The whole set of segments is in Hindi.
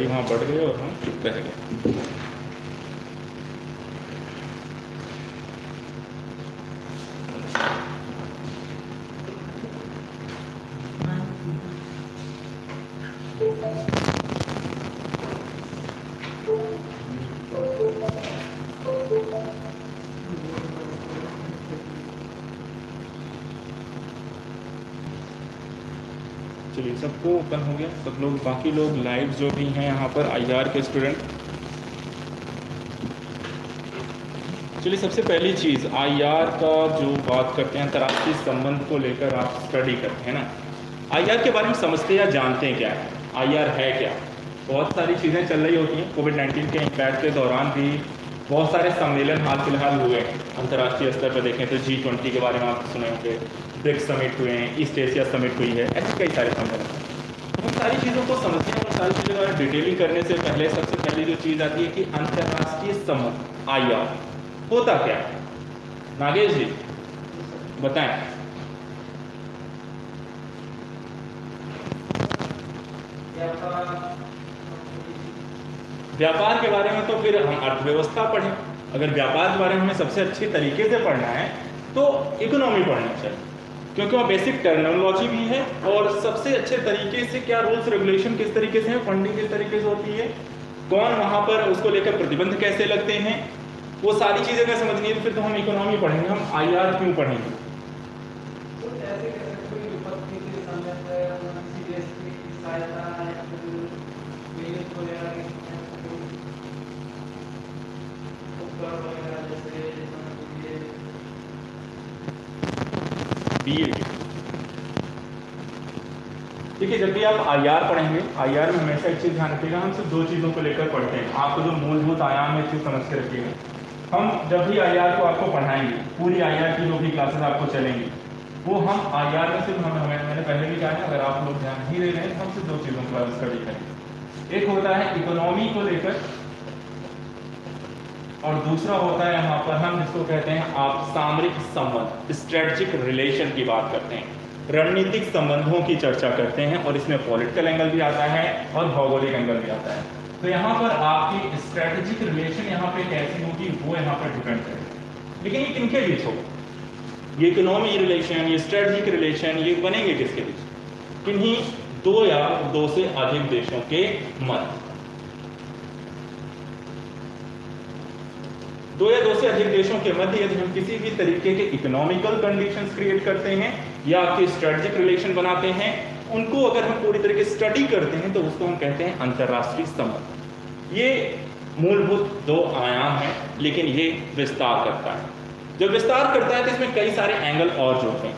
वहाँ बढ़ गए और हम रह गए। चलिए ओपन हो गया। सब लोग, बाकी लोग लाइव जो भी हैं यहाँ पर, आईआर के स्टूडेंट चलिए, सबसे पहली चीज़, आईआर का जो बात करते हैं, अंतर्राष्ट्रीय संबंध को लेकर आप स्टडी करते हैं ना। आईआर के बारे में समझते या जानते हैं क्या? है आईआर है क्या? बहुत सारी चीज़ें चल रही होती हैं। कोविड नाइन्टीन के इम्पैक्ट के दौरान भी बहुत सारे सम्मेलन हाल फ़िलहाल हुए हैं। अंतर्राष्ट्रीय स्तर पर देखें तो जी ट्वेंटी के बारे में आप सुने होंगे। ब्रिक्स समिट हुए हैं ईस्ट एशिया समिट हुई है, ऐसे कई सारे सम्मेलन। सारी चीज़ों को हैं उन सारी चीज़ों का डिटेलिंग करने से पहले सबसे पहली जो चीज़ आती है कि अंतर्राष्ट्रीय संबंध आईआर होता क्या? है नागेश जी बताएँ। व्यापार के बारे में तो फिर हम अर्थव्यवस्था पढ़ें। अगर व्यापार के बारे में हमें सबसे अच्छे तरीके से पढ़ना है तो इकोनॉमी पढ़ना चाहिए। क्योंकि वहाँ बेसिक टर्मिनोलॉजी भी है और सबसे अच्छे तरीके से क्या रूल्स रेगुलेशन किस तरीके से है फंडिंग किस तरीके से होती है, कौन वहाँ पर उसको लेकर प्रतिबंध कैसे लगते हैं, वो सारी चीज़ें अगर समझनी है तो फिर तो हम इकोनॉमी पढ़ेंगे, हम आईआर क्यों पढ़ेंगे? बीए देखिए, जब भी आप आईआर पढ़ेंगे, आईआर में हमेशा एक चीज़ ध्यान रखिएगा, हम सिर्फ़ दो चीज़ों को लेकर पढ़ते हैं। आपको जो मूलभूत आयाम है चीज़ समझ के रखिएगा। हम जब भी आईआर को आपको पढ़ाएँगे, पूरी आईआर की जो भी क्लासेस आपको चलेंगी, वो हम आईआर में सिर्फ़ हमें हमें, मैंने पहले भी कहा है, अगर आप लोग ध्यान नहीं दे रहे हैं तो हम सिर्फ़ दो चीज़ों को स्टडी एक होता है इकोनॉमी को लेकर और दूसरा होता है यहाँ पर हम जिसको कहते हैं आप सामरिक संबंध स्ट्रेटजिक रिलेशन की बात करते हैं। रणनीतिक संबंधों की चर्चा करते हैं और इसमें पॉलिटिकल एंगल भी आता है और भौगोलिक एंगल भी आता है। तो यहाँ पर आपकी स्ट्रेटेजिक रिलेशन यहाँ पे कैसी होगी, वो यहाँ पर डिपेंड करेगा। लेकिन ये किनके बीच होगा ये इकोनॉमी रिलेशन ये स्ट्रेटेजिक रिलेशन ये बनेंगे किसके बीच? किन्हीं दो या दो से अधिक देशों के मध्य। दो या दो से अधिक देशों के मध्य, यदि हम किसी भी तरीके के इकोनॉमिकल कंडीशंस क्रिएट करते हैं, या आपके स्ट्रेटेजिक रिलेशन बनाते हैं, उनको अगर हम पूरी तरीके स्टडी करते हैं तो उसको हम कहते हैं अंतर्राष्ट्रीय संबंध ये मूलभूत दो आयाम है, लेकिन ये विस्तार करता है। जब विस्तार करता है तो इसमें कई सारे एंगल और जुड़ते हैं,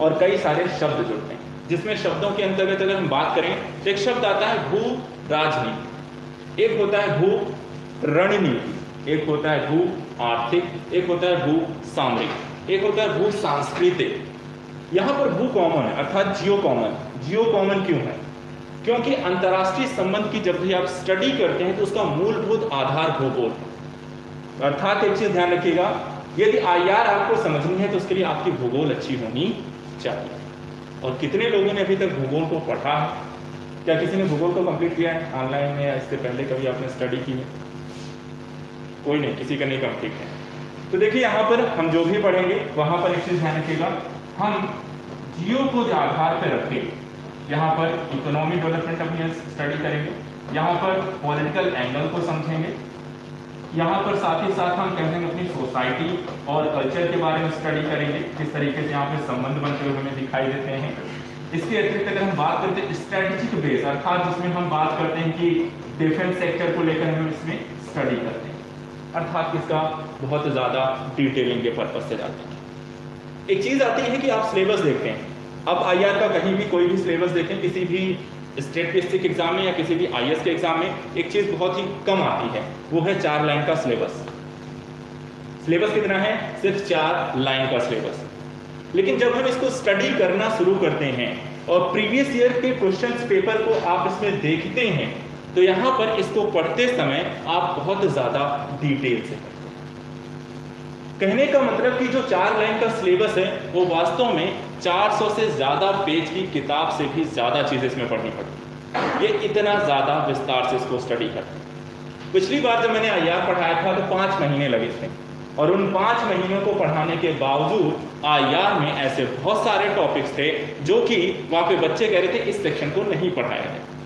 और कई सारे शब्द जुड़ते हैं। जिसमें शब्दों के अंतर्गत अगर हम बात करें तो एक शब्द आता है भू राजनीति। एक होता है भू रणनीति। एक होता है भू आर्थिक, एक होता है भू सामरिक, एक होता है भू सांस्कृतिक। यहाँ पर भू कॉमन है, अर्थात जियो कॉमन जियो कॉमन क्यों है? क्योंकि अंतर्राष्ट्रीय संबंध की जब भी आप स्टडी करते हैं तो उसका मूलभूत आधार भूगोल। अर्थात एक चीज़ ध्यान रखिएगा, यदि आईआर आपको समझनी है तो उसके लिए आपकी भूगोल अच्छी होनी चाहिए। और कितने लोगों ने अभी तक भूगोल को पढ़ा? है क्या किसी ने भूगोल को कंप्लीट किया है? ऑनलाइन में या इससे पहले कभी आपने स्टडी की है? कोई नहीं किसी का नहीं कंप्लीट है। तो देखिए, यहाँ पर हम जो भी पढ़ेंगे, वहाँ पर एक चीज़ ध्यान रखिएगा। हम जियो को आधार पर रख के यहाँ पर इकोनॉमिक डेवलपमेंट अपनी स्टडी करेंगे। यहाँ पर पॉलिटिकल एंगल को समझेंगे। यहाँ पर साथ ही साथ हम कहेंगे अपनी सोसाइटी और कल्चर के बारे में स्टडी करेंगे। किस तरीके से यहाँ पर संबंध बनते हुए हमें दिखाई देते हैं। इसके अतिरिक्त अगर हम बात करते हैं स्ट्रेटेजिक बेस अर्थात जिसमें हम बात करते हैं कि डिफेंस सेक्टर को लेकर हम इसमें स्टडी करते हैं। अर्थात इसका बहुत ज़्यादा डिटेलिंग के पर्पज से जाते हैं। एक चीज़ आती है कि आप सिलेबस देखते हैं। अब आईआर का कहीं भी कोई भी सिलेबस देखें, किसी भी स्टेट बेसिक एग्ज़ाम में या किसी भी आईएएस के एग्ज़ाम में एक चीज़ बहुत ही कम आती है। वो है चार लाइन का सिलेबस सिलेबस कितना है? सिर्फ़ चार लाइन का सिलेबस लेकिन जब हम इसको स्टडी करना शुरू करते हैं और प्रीवियस ईयर के क्वेश्चन पेपर को आप इसमें देखते हैं तो यहाँ पर इसको पढ़ते समय आप बहुत ज़्यादा डिटेल से कहने का मतलब कि जो चार लाइन का सिलेबस है, वो वास्तव में 400 से ज़्यादा पेज की किताब से भी ज़्यादा चीज़ें इसमें पढ़नी पड़ती। ये इतना ज़्यादा विस्तार से इसको स्टडी करते पिछली बार जब मैंने आई पढ़ाया था तो पाँच महीने लगे थे। और उन पाँच महीनों को पढ़ाने के बावजूद आई में ऐसे बहुत सारे टॉपिक्स थे, जो कि वहाँ पे बच्चे कह रहे थे, इस सेक्शन को नहीं पढ़ाया गया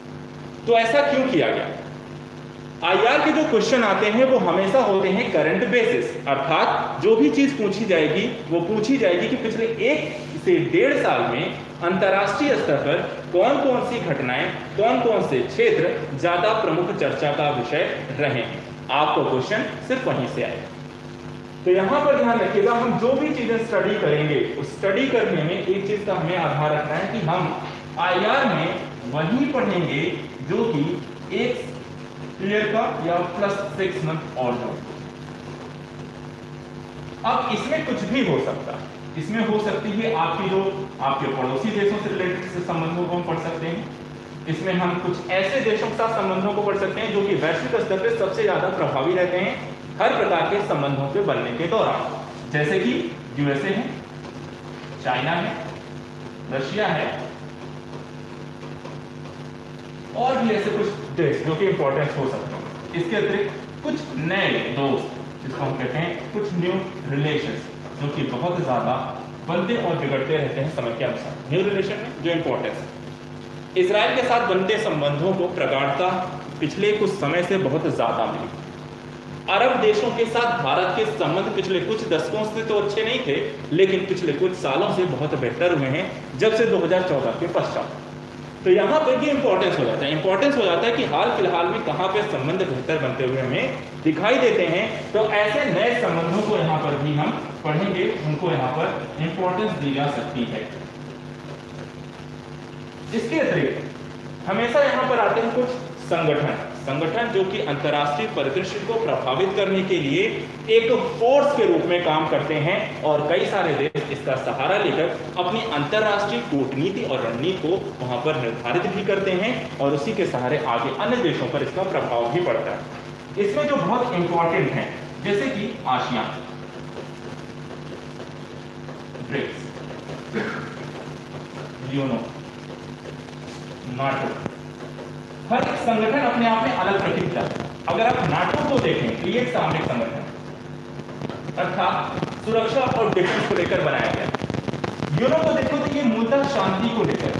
तो ऐसा क्यों किया गया? आईआर के जो क्वेश्चन आते हैं, वो हमेशा होते हैं करंट बेसिस अर्थात, जो भी चीज़ पूछी जाएगी, वो पूछी जाएगी कि पिछले एक से डेढ़ साल में अंतर्राष्ट्रीय स्तर पर कौन कौन सी घटनाएँ कौन कौन से क्षेत्र ज़्यादा प्रमुख चर्चा का विषय रहे हैं? आपको क्वेश्चन सिर्फ़ वहीं से आएगा तो यहाँ पर ध्यान रखिएगा, हम जो भी चीज़ें स्टडी करेंगे, उस स्टडी करने में एक चीज़ का हमें आधार रखना है कि हम आईआर में वही पढ़ेंगे जो कि एक क्लियर का या प्लस सिक्स मंथ और अब इसमें कुछ भी हो सकता है। इसमें हो सकती है आपकी जो आपके पड़ोसी देशों से रिलेटेड से संबंधों को हम पढ़ सकते हैं। इसमें हम कुछ ऐसे देशों के साथ संबंधों को पढ़ सकते हैं जो कि वैश्विक स्तर पर सबसे ज़्यादा प्रभावी रहते हैं हर प्रकार के संबंधों के बनने के दौरान। जैसे कि यूएसए है चाइना है रशिया है और भी ऐसे कुछ देश जो कि इंपॉर्टेंस हो सकते हैं। इसके अतिरिक्त कुछ नए दोस्त, जिसको हम कहते हैं कुछ न्यू रिलेशन जो कि बहुत ज़्यादा बनते और बिगड़ते रहते हैं समय के अनुसार। न्यू रिलेशन में जो इंपॉर्टेंस है। इसराइल के साथ बनते संबंधों को प्रगाढ़ता पिछले कुछ समय से बहुत ज़्यादा मिली। अरब देशों के साथ भारत के संबंध पिछले कुछ दशकों से तो अच्छे नहीं थे, लेकिन पिछले कुछ सालों से बहुत बेहतर हुए हैं, जब से 2014 के पश्चात। तो यहाँ पर भी इंपॉर्टेंस हो जाता है। इंपॉर्टेंस हो जाता है कि हाल फ़िलहाल में कहाँ पे संबंध बेहतर बनते हुए हमें दिखाई देते हैं। तो ऐसे नए संबंधों को यहाँ पर भी हम पढ़ेंगे, उनको यहाँ पर इंपॉर्टेंस दी जा सकती है। इसके अतिरिक्त, हमेशा यहाँ पर आते हैं कुछ संगठन। संगठन जो कि अंतर्राष्ट्रीय परिदृश्य को प्रभावित करने के लिए एक फोर्स के रूप में काम करते हैं और कई सारे देश इसका सहारा लेकर अपनी अंतर्राष्ट्रीय कूटनीति और रणनीति को वहाँ पर निर्धारित भी करते हैं और उसी के सहारे आगे अन्य देशों पर इसका प्रभाव भी पड़ता है। इसमें जो बहुत इंपॉर्टेंट है, जैसे कि आशियान। ब्रिक्स। UNO NATO. हर एक संगठन अपने आप में अलग प्रकृति है। अगर आप नाटो को देखें तो ये एक सामरिक संगठन अर्थात सुरक्षा और डिफेंस को लेकर बनाया गया यूरो को देखो तो ये मूलतः शांति को लेकर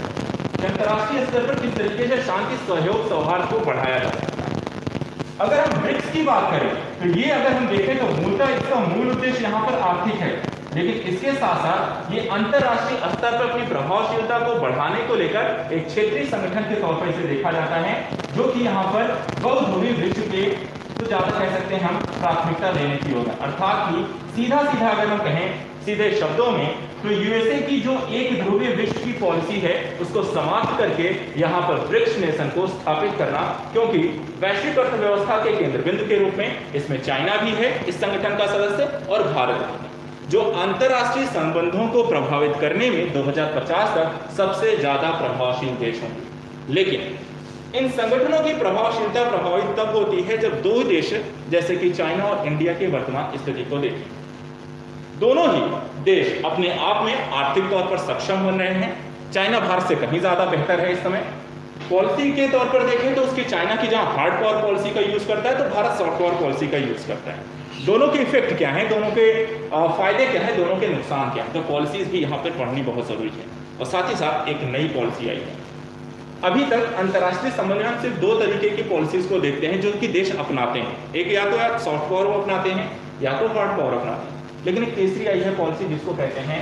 अंतर्राष्ट्रीय स्तर पर किस तरीके से शांति, सहयोग, सौहार्द को बढ़ाया जा सकता है? अगर हम ब्रिक्स की बात करें तो ये अगर हम देखें तो मूलतः इसका मूल उद्देश्य यहाँ पर आर्थिक है। लेकिन इसके साथ साथ ये अंतरराष्ट्रीय स्तर पर अपनी प्रभावशीलता को बढ़ाने को लेकर एक क्षेत्रीय संगठन के तौर पर इसे देखा जाता है, जो कि यहाँ पर बहुध्रुवी विश्व के तो ज़्यादा कह सकते हैं हम, प्राथमिकता देने की होगा अर्थात कि सीधा सीधा अगर हम कहें, सीधे शब्दों में तो यूएसए की जो एक ध्रुवीय विश्व की पॉलिसी है, उसको समाप्त करके यहाँ पर ब्रिक्स नेशन को स्थापित करना, क्योंकि वैश्विक अर्थव्यवस्था के केंद्र बिंदु के रूप में इसमें चाइना भी है, इस संगठन का सदस्य, और भारत भी। जो अंतरराष्ट्रीय संबंधों को प्रभावित करने में 2050 तक सबसे ज़्यादा प्रभावशील देश होंगे लेकिन इन संगठनों की प्रभावशीलता प्रभावित तब होती है जब दो देश, जैसे कि चाइना और इंडिया की वर्तमान स्थिति को देखें। दोनों ही देश अपने आप में आर्थिक तौर पर सक्षम बन रहे हैं। चाइना भारत से कहीं ज़्यादा बेहतर है इस समय। पॉलिसी के तौर पर देखें तो उसकी चाइना की जहाँ हार्ड पावर पॉलिसी का यूज़ करता है तो भारत सॉफ्ट पावर पॉलिसी का यूज़ करता है। दोनों के इफ़ेक्ट क्या है? दोनों के फ़ायदे क्या है? दोनों के नुकसान क्या है? तो पॉलिसीज़ भी यहाँ पर पढ़नी बहुत ज़रूरी है। और साथ ही साथ एक नई पॉलिसी आई है। अभी तक अंतर्राष्ट्रीय संबंध में हम सिर्फ़ दो तरीके की पॉलिसीज़ को देखते हैं जो कि देश अपनाते हैं। एक या तो या सॉफ्ट पावर अपनाते हैं, या तो हार्ड पावर अपनाते हैं। लेकिन एक तीसरी आई है पॉलिसी जिसको कहते हैं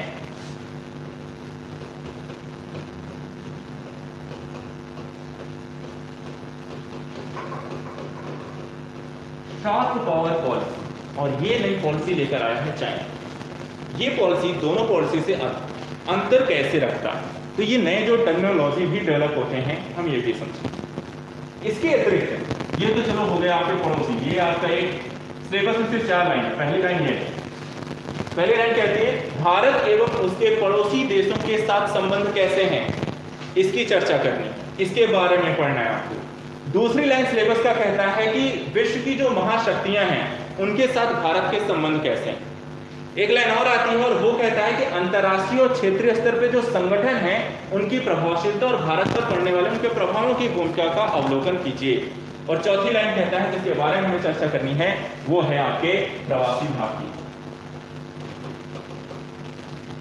सॉफ्ट पावर पॉलिसी और ये नई पॉलिसी लेकर आया है चाइना ये पॉलिसी दोनों पॉलिसी से अंतर कैसे रखता? है तो ये नए जो टेक्नोलॉजी भी डेवलप होते हैं, हम ये भी समझें। इसके अतिरिक्त, ये तो चलो हो गया आपके पड़ोसी ये आपका एक सिलेबस में सिर्फ़ चार लाइन पहली लाइन ये। पहली लाइन कहती है, भारत एवं उसके पड़ोसी देशों के साथ संबंध कैसे हैं? इसकी चर्चा करनी, इसके बारे में पढ़ना है आपको। दूसरी लाइन सिलेबस का कहता है कि विश्व की जो महाशक्तियाँ हैं उनके साथ भारत के संबंध कैसे हैं? एक लाइन और आती है और वो कहता है कि अंतर्राष्ट्रीय और क्षेत्रीय स्तर पे जो संगठन है, उनकी प्रभावशीलता और भारत पर पड़ने वाले उनके प्रभावों की भूमिका का अवलोकन कीजिए। और चौथी लाइन कहता है, जिसके बारे में हमें चर्चा करनी है, वो है आपके प्रवासी भारतीय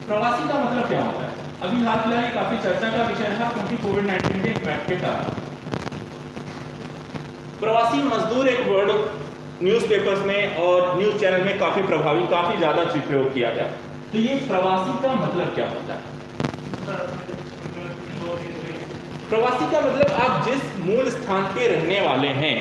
प्रवासी का मतलब क्या होता है? अभी हाल फ़िलहाल काफ़ी चर्चा का विषय था, क्योंकि कोविड नाइन्टीन के इम्पैक्ट के कारण। प्रवासी मजदूर एक वर्ड न्यूज़पेपर्स में और न्यूज़ चैनल में काफ़ी प्रभावी, काफ़ी ज़्यादा प्रयोग किया गया। तो ये प्रवासी का मतलब क्या होता है? प्रवासी का मतलब आप जिस मूल स्थान के रहने वाले हैं,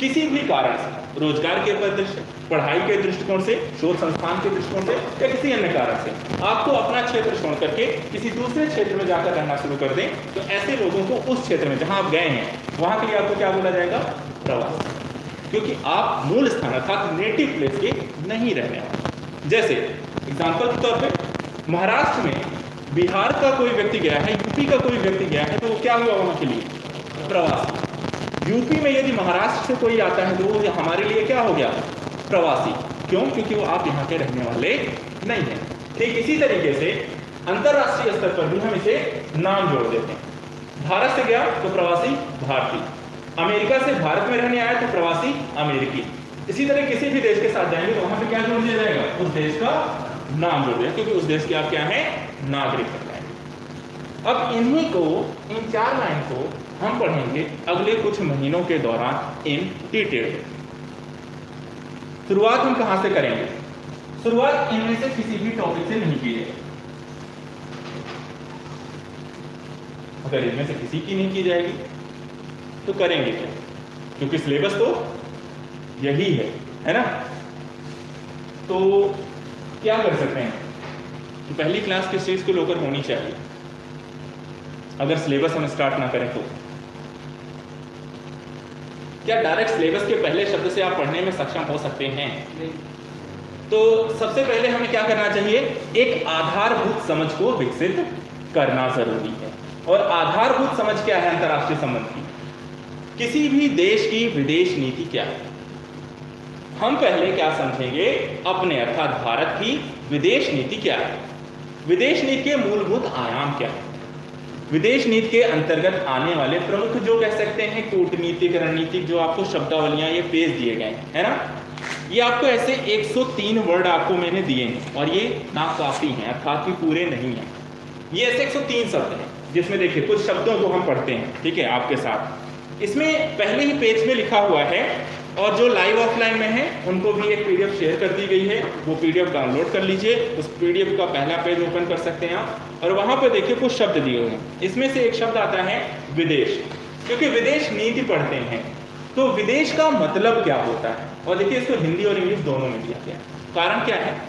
किसी भी कारण से, रोज़गार के परिदृश्य, पढ़ाई के दृष्टिकोण से, शोध संस्थान के दृष्टिकोण से, या किसी अन्य कारण से, आपको अपना क्षेत्र छोड़ करके किसी दूसरे क्षेत्र में जाकर रहना शुरू कर दें तो ऐसे लोगों को उस क्षेत्र में जहाँ आप गए हैं, वहाँ के लिए आपको क्या बोला जाएगा? प्रवास। क्योंकि आप मूल स्थान अर्थात नेटिव प्लेस के नहीं रहने वाले जैसे एग्ज़ाम्पल के तौर पर महाराष्ट्र में बिहार का कोई व्यक्ति गया है, यूपी का कोई व्यक्ति गया है तो वो क्या हुआ वहाँ के लिए? प्रवासी। यूपी में यदि महाराष्ट्र से कोई आता है तो वो हमारे लिए क्या हो गया? प्रवासी। क्यों? क्योंकि वो आप यहाँ के रहने वाले नहीं हैं। ठीक इसी तरीके से अंतरराष्ट्रीय स्तर पर भी हम इसे नाम जोड़ देते हैं। भारत से गया तो प्रवासी भारतीय। अमेरिका से भारत में रहने आया तो प्रवासी अमेरिकी। इसी तरह किसी भी देश के साथ जाएँगे तो वहाँ पे क्या जोड़ दिया जाएगा? उस देश का नाम जोड़ दिया, क्योंकि उस देश के आप क्या है? नागरिक अब इन्हीं को, इन चार लाइन को हम पढ़ेंगे अगले कुछ महीनों के दौरान इन डिटेल शुरुआत हम कहाँ से करेंगे? शुरुआत इनमें से किसी भी टॉपिक से नहीं की जाएगी। अगर इनमें से किसी की नहीं की जाएगी तो करेंगे क्या? क्योंकि सिलेबस तो यही है है ना? तो क्या कर सकते हैं? तो पहली क्लास किस चीज़ को लेकर होनी चाहिए? अगर सिलेबस हम स्टार्ट ना करें तो। क्या डायरेक्ट सिलेबस के पहले शब्द से आप पढ़ने में सक्षम हो सकते हैं? तो सबसे पहले हमें क्या करना चाहिए? एक आधारभूत समझ को विकसित करना ज़रूरी है। और आधारभूत समझ क्या है अंतरराष्ट्रीय संबंध की? किसी भी देश की विदेश नीति क्या है? हम पहले क्या समझेंगे? अपने, अर्थात भारत की विदेश नीति क्या है? विदेश नीति के मूलभूत आयाम क्या है? विदेश नीति के अंतर्गत आने वाले प्रमुख जो कह सकते हैं, कूटनीतिक, रणनीतिक जो आपको शब्दावलियाँ ये पेज दिए गए है ना? ये आपको ऐसे 103 वर्ड आपको मैंने दिए हैं, और ये ना काफ़ी हैं, अर्थात कि पूरे नहीं हैं। ये ऐसे 103 शब्द हैं, जिसमें देखिए कुछ शब्दों को हम पढ़ते हैं, ठीक है, आपके साथ। इसमें पहले ही पेज में लिखा हुआ है और जो लाइव ऑफलाइन में है, उनको भी एक पीडीएफ शेयर कर दी गई है। वो पीडीएफ डाउनलोड कर लीजिए। उस पीडीएफ का पहला पेज ओपन कर सकते हैं आप। और वहाँ पर देखिए कुछ शब्द दिए हुए हैं। इसमें से एक शब्द आता है विदेश। क्योंकि विदेश नीति पढ़ते हैं। तो विदेश का मतलब क्या होता है? और देखिए इसको हिंदी और इंग्लिश दोनों में दिया गया कारण क्या है?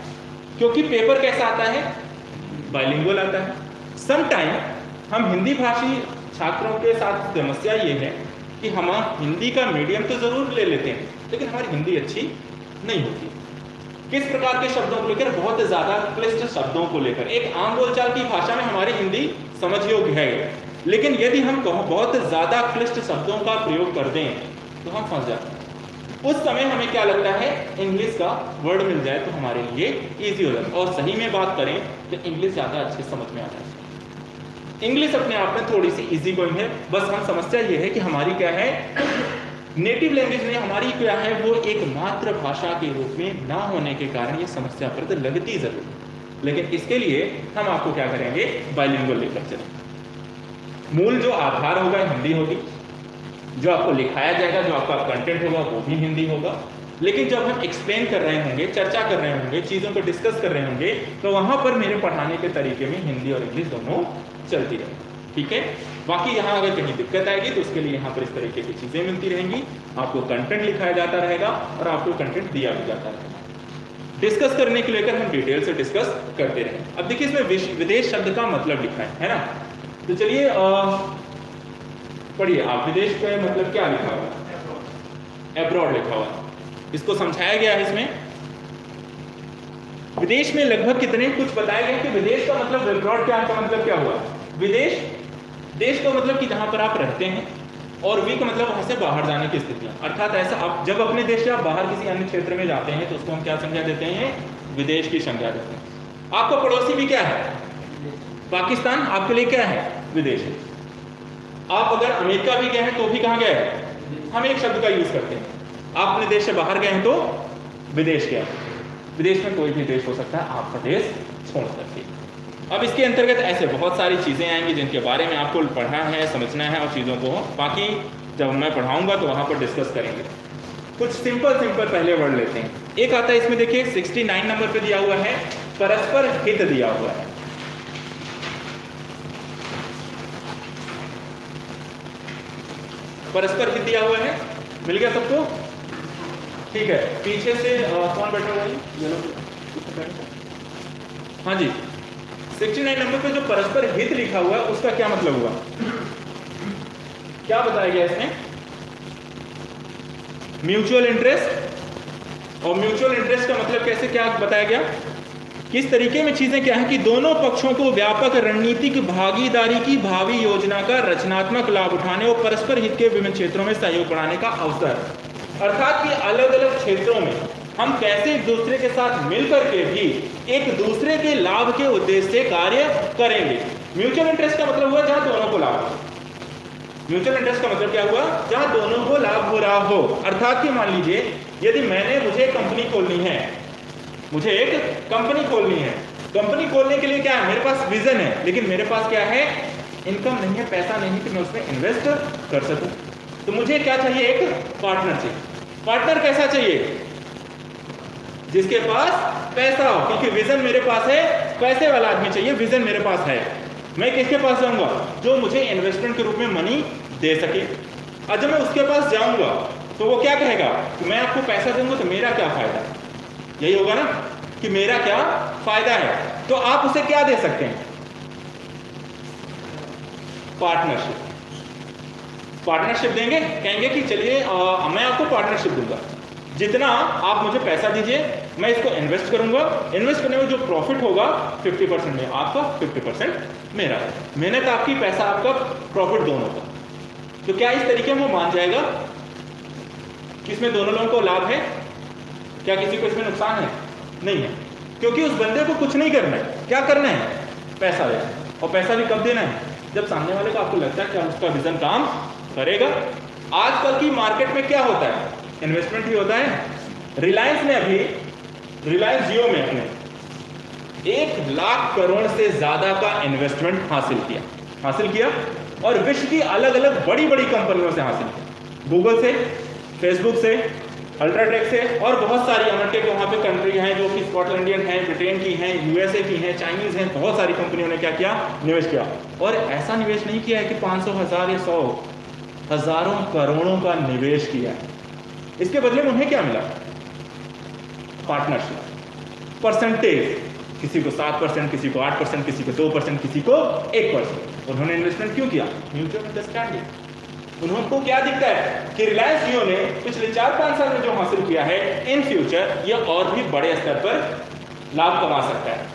क्योंकि पेपर कैसा आता है? बाइलिंगुअल आता है। समटाइम हम हिंदी भाषी छात्रों के साथ समस्या ये है कि हम हिंदी का मीडियम तो ज़रूर ले लेते हैं, लेकिन हमारी हिंदी अच्छी नहीं होती। किस प्रकार के शब्दों को लेकर, बहुत ज़्यादा क्लिष्ट शब्दों को लेकर। एक आम बोलचाल की भाषा में हमारी हिंदी समझ योग्य है, लेकिन यदि हम बहुत ज़्यादा क्लिष्ट शब्दों का प्रयोग कर दें तो हम फंस जाते हैं। उस समय हमें क्या लगता है इंग्लिश का वर्ड मिल जाए तो हमारे लिए इजी हो जाता है। और सही में बात करें तो इंग्लिश ज़्यादा अच्छे समझ में आ जाए इंग्लिश अपने आप में थोड़ी सी इजी गोइंग है। बस हम समस्या ये है कि हमारी क्या है? नेटिव लैंग्वेज में हमारी क्या है? वो एक मातृभाषा के रूप में ना होने के कारण ये समस्या पर तो लगती ज़रूर लेकिन इसके लिए हम आपको क्या करेंगे? बाइलिंगुअल लेकर मूल जो आधार होगा, हिंदी होगी। जो आपको लिखाया जाएगा, जो आपका कंटेंट होगा, वो भी हिंदी होगा। लेकिन जब हम एक्सप्लेन कर रहे होंगे, चर्चा कर रहे होंगे, चीज़ों को डिस्कस कर रहे होंगे तो वहाँ पर मेरे पढ़ाने के तरीके में हिंदी और इंग्लिश दोनों चलती रहेगी ठीक है? बाकी यहाँ अगर कहीं दिक्कत आएगी तो उसके लिए यहाँ पर इस तरीके की चीज़ें मिलती रहेंगी। आपको कंटेंट लिखाया जाता रहेगा और आपको कंटेंट दिया भी जाता रहेगा। डिस्कस करने के लेकर हम डिटेल से डिस्कस करते रहे। अब देखिए, इसमें विदेश शब्द का मतलब लिखा है है ना? तो चलिए पढ़िए। आप विदेश का मतलब क्या लिखा हुआ? एब्रॉड लिखा हुआ। इसको समझाया गया है इसमें। विदेश में लगभग कितने कुछ बताया गया कि विदेश का मतलब एब्रॉड क्या मतलब क्या हुआ? विदेश, देश का मतलब कि जहाँ पर आप रहते हैं, और वी का मतलब वहाँ से बाहर जाने की स्थितियाँ अर्थात ऐसा आप, जब अपने देश से आप बाहर किसी अन्य क्षेत्र में जाते हैं तो उसको हम क्या संज्ञा देते हैं? विदेश की संज्ञा देते हैं। आपका पड़ोसी भी क्या है? पाकिस्तान आपके लिए क्या है? विदेश है। आप अगर अमेरिका भी गए हैं तो भी कहाँ गए हम एक शब्द का यूज़ करते हैं। आप अपने देश से बाहर गए हैं तो विदेश गया विदेश में कोई भी देश हो सकता है, आपका देश छोड़ सकते अब इसके अंतर्गत ऐसे बहुत सारी चीज़ें आएँगी जिनके बारे में आपको पढ़ना है, समझना है और चीज़ों को बाकी जब मैं पढ़ाऊँगा तो वहाँ पर डिस्कस करेंगे। कुछ सिंपल सिंपल पहले वर्ड लेते हैं। एक आता है, इसमें देखिए 69 नंबर पे दिया हुआ है, परस्पर हित दिया हुआ है। परस्पर हित दिया हुआ है। मिल गया सबको? ठीक है, पीछे से कौन बैठा हुआ है? हाँ जी। 69 नंबर पे जो परस्पर हित लिखा हुआ है, उसका क्या मतलब हुआ? क्या बताया गया इसमें? म्यूचुअल इंटरेस्ट और म्यूचुअल इंटरेस्ट का मतलब कैसे क्या बताया गया? किस तरीके में चीज़ें क्या है कि दोनों पक्षों को व्यापक रणनीतिक भागीदारी की भावी योजना का रचनात्मक लाभ उठाने और परस्पर हित के विभिन्न क्षेत्रों में सहयोग बढ़ाने का अवसर। अर्थात कि अलग अलग क्षेत्रों में हम कैसे एक दूसरे के साथ मिलकर के भी एक दूसरे के लाभ के उद्देश्य से कार्य करेंगे। म्यूचुअल इंटरेस्ट का मतलब हुआ जहाँ दोनों को लाभ म्यूचुअल इंटरेस्ट का मतलब क्या हुआ? जहाँ दोनों को लाभ हो रहा हो। अर्थात कि मान लीजिए, यदि मैंने मुझे कंपनी खोलनी है, मुझे एक कंपनी खोलनी है कंपनी खोलने के लिए क्या है? मेरे पास विजन है, लेकिन मेरे पास क्या है? इनकम नहीं है, पैसा नहीं है कि मैं उसमें इन्वेस्ट कर सकूँ। तो मुझे क्या चाहिए? एक पार्टनर चाहिए पार्टनर कैसा चाहिए? जिसके पास पैसा हो, क्योंकि विजन मेरे पास है, पैसे वाला आदमी चाहिए विजन मेरे पास है। मैं किसके पास जाऊँगा? जो मुझे इन्वेस्टमेंट के रूप में मनी दे सके। और जब मैं उसके पास जाऊँगा तो वो क्या कहेगा? कि मैं आपको पैसा दूँगा तो मेरा क्या फ़ायदा? यही होगा ना, कि मेरा क्या फ़ायदा है? तो आप उसे क्या दे सकते हैं? पार्टनरशिप पार्टनरशिप देंगे? कहेंगे कि चलिए मैं आपको पार्टनरशिप दूँगा। जितना आप मुझे पैसा दीजिए, मैं इसको इन्वेस्ट करूँगा। इन्वेस्ट करने में जो प्रॉफिट होगा 50 परसेंट में आपका 50 परसेंट मेरा। मेहनत आपकी, पैसा आपका प्रॉफिट दोनों का। तो क्या इस तरीके में वो मान जाएगा किसमें दोनों लोगों को लाभ है? क्या किसी को इसमें नुकसान है? नहीं है। क्योंकि उस बंदे को कुछ नहीं करना है। क्या करना है? पैसा देना और पैसा भी कब देना है? जब सामने वाले को आपको लगता है कि उसका विजन काम करेगा। आजकल की मार्केट में क्या होता है? इन्वेस्टमेंट ही होता है। रिलायंस ने अभी रिलायंस जियो में अपने एक लाख करोड़ से ज़्यादा का इन्वेस्टमेंट हासिल किया। हासिल किया और विश्व की अलग अलग बड़ी बड़ी कंपनियों से हासिल किया। गूगल से फेसबुक से अल्ट्राटेक से और बहुत सारी अमरटेक वहाँ पे कंट्री हैं जो कि स्कॉटलैंडियन हैं ब्रिटेन की हैं यूएसए की हैं चाइनीज़ हैं, बहुत सारी कंपनियों ने क्या किया? निवेश किया। और ऐसा निवेश नहीं किया है कि 500 हज़ार या सौ हज़ारों करोड़ों का निवेश किया है। इसके बदले में उन्हें क्या मिला? पार्टनरशिप परसेंटेज किसी को सात परसेंट किसी को आठ परसेंट किसी को दो परसेंट किसी को एक परसेंट उन्होंने इन्वेस्टमेंट क्यों किया? म्यूचुअल अंडरस्टैंडिंग उनको क्या दिखता है? कि रिलायंस जियो ने पिछले चार पाँच साल में जो हासिल किया है इन फ्यूचर ये और भी बड़े स्तर पर लाभ कमा सकता है।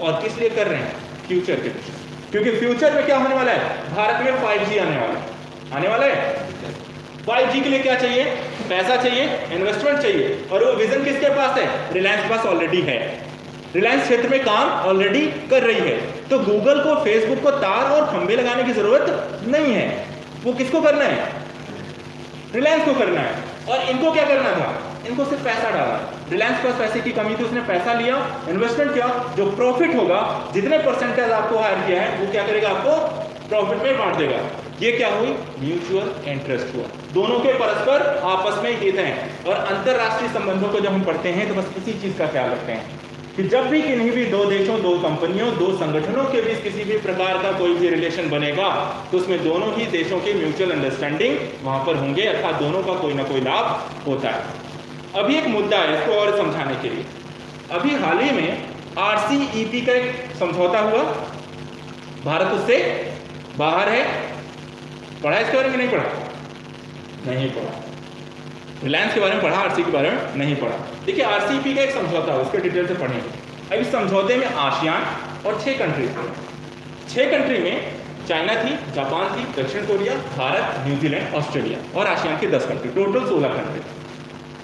और किस लिए कर रहे हैं? फ्यूचर के पीछे। क्योंकि फ्यूचर में क्या होने वाला है? भारत में 5G आने वाला है। आने वाला है? 5G के लिए क्या चाहिए? पैसा चाहिए इन्वेस्टमेंट चाहिए। और वो विजन किसके पास है? रिलायंस पास ऑलरेडी है। रिलायंस क्षेत्र में काम ऑलरेडी कर रही है। तो गूगल को फेसबुक को तार और खंबे लगाने की ज़रूरत नहीं है। वो किसको करना है? रिलायंस को करना है। और इनको क्या करना था? इनको सिर्फ़ पैसा डाला। रिलायंस पास पैसे की कमी थी, उसने पैसा लिया इन्वेस्टमेंट किया। जो प्रॉफिट होगा, जितने परसेंटेज आपको हायर किया है, वो क्या करेगा आपको? प्रॉफिट में बांट देगा। ये क्या हुई? म्यूचुअल इंटरेस्ट हुआ। दोनों के परस्पर आपस में हित हैं। और अंतरराष्ट्रीय संबंधों को जब हम पढ़ते हैं तो बस इसी चीज़ का ख्याल रखते हैं कि जब भी किन्हीं भी दो देशों, दो कंपनियों, दो संगठनों के बीच किसी भी प्रकार का कोई भी रिलेशन बनेगा तो उसमें दोनों ही देशों की म्यूचुअल अंडरस्टैंडिंग वहाँ पर होंगे, अर्थात दोनों का कोई ना कोई लाभ होता है। अभी एक मुद्दा है, इसको और समझाने के लिए। अभी हाल ही में आरसीईपी का एक समझौता हुआ। भारत उससे बाहर है? पढ़ा इसके बारे में नहीं पढ़ा? नहीं पढ़ा। रिलायंस के बारे में पढ़ा, आरसी के बारे में नहीं पढ़ा। देखिए आरसीपी का एक समझौता है, उसके डिटेल से पढ़ेंगे। अब इस समझौते में आशियान और छह कंट्री छह कंट्री में चाइना थी, जापान थी, दक्षिण Korea, Bharat, New Zealand, Australia और आसियान के दस कंट्री टोटल सोलह कंट्री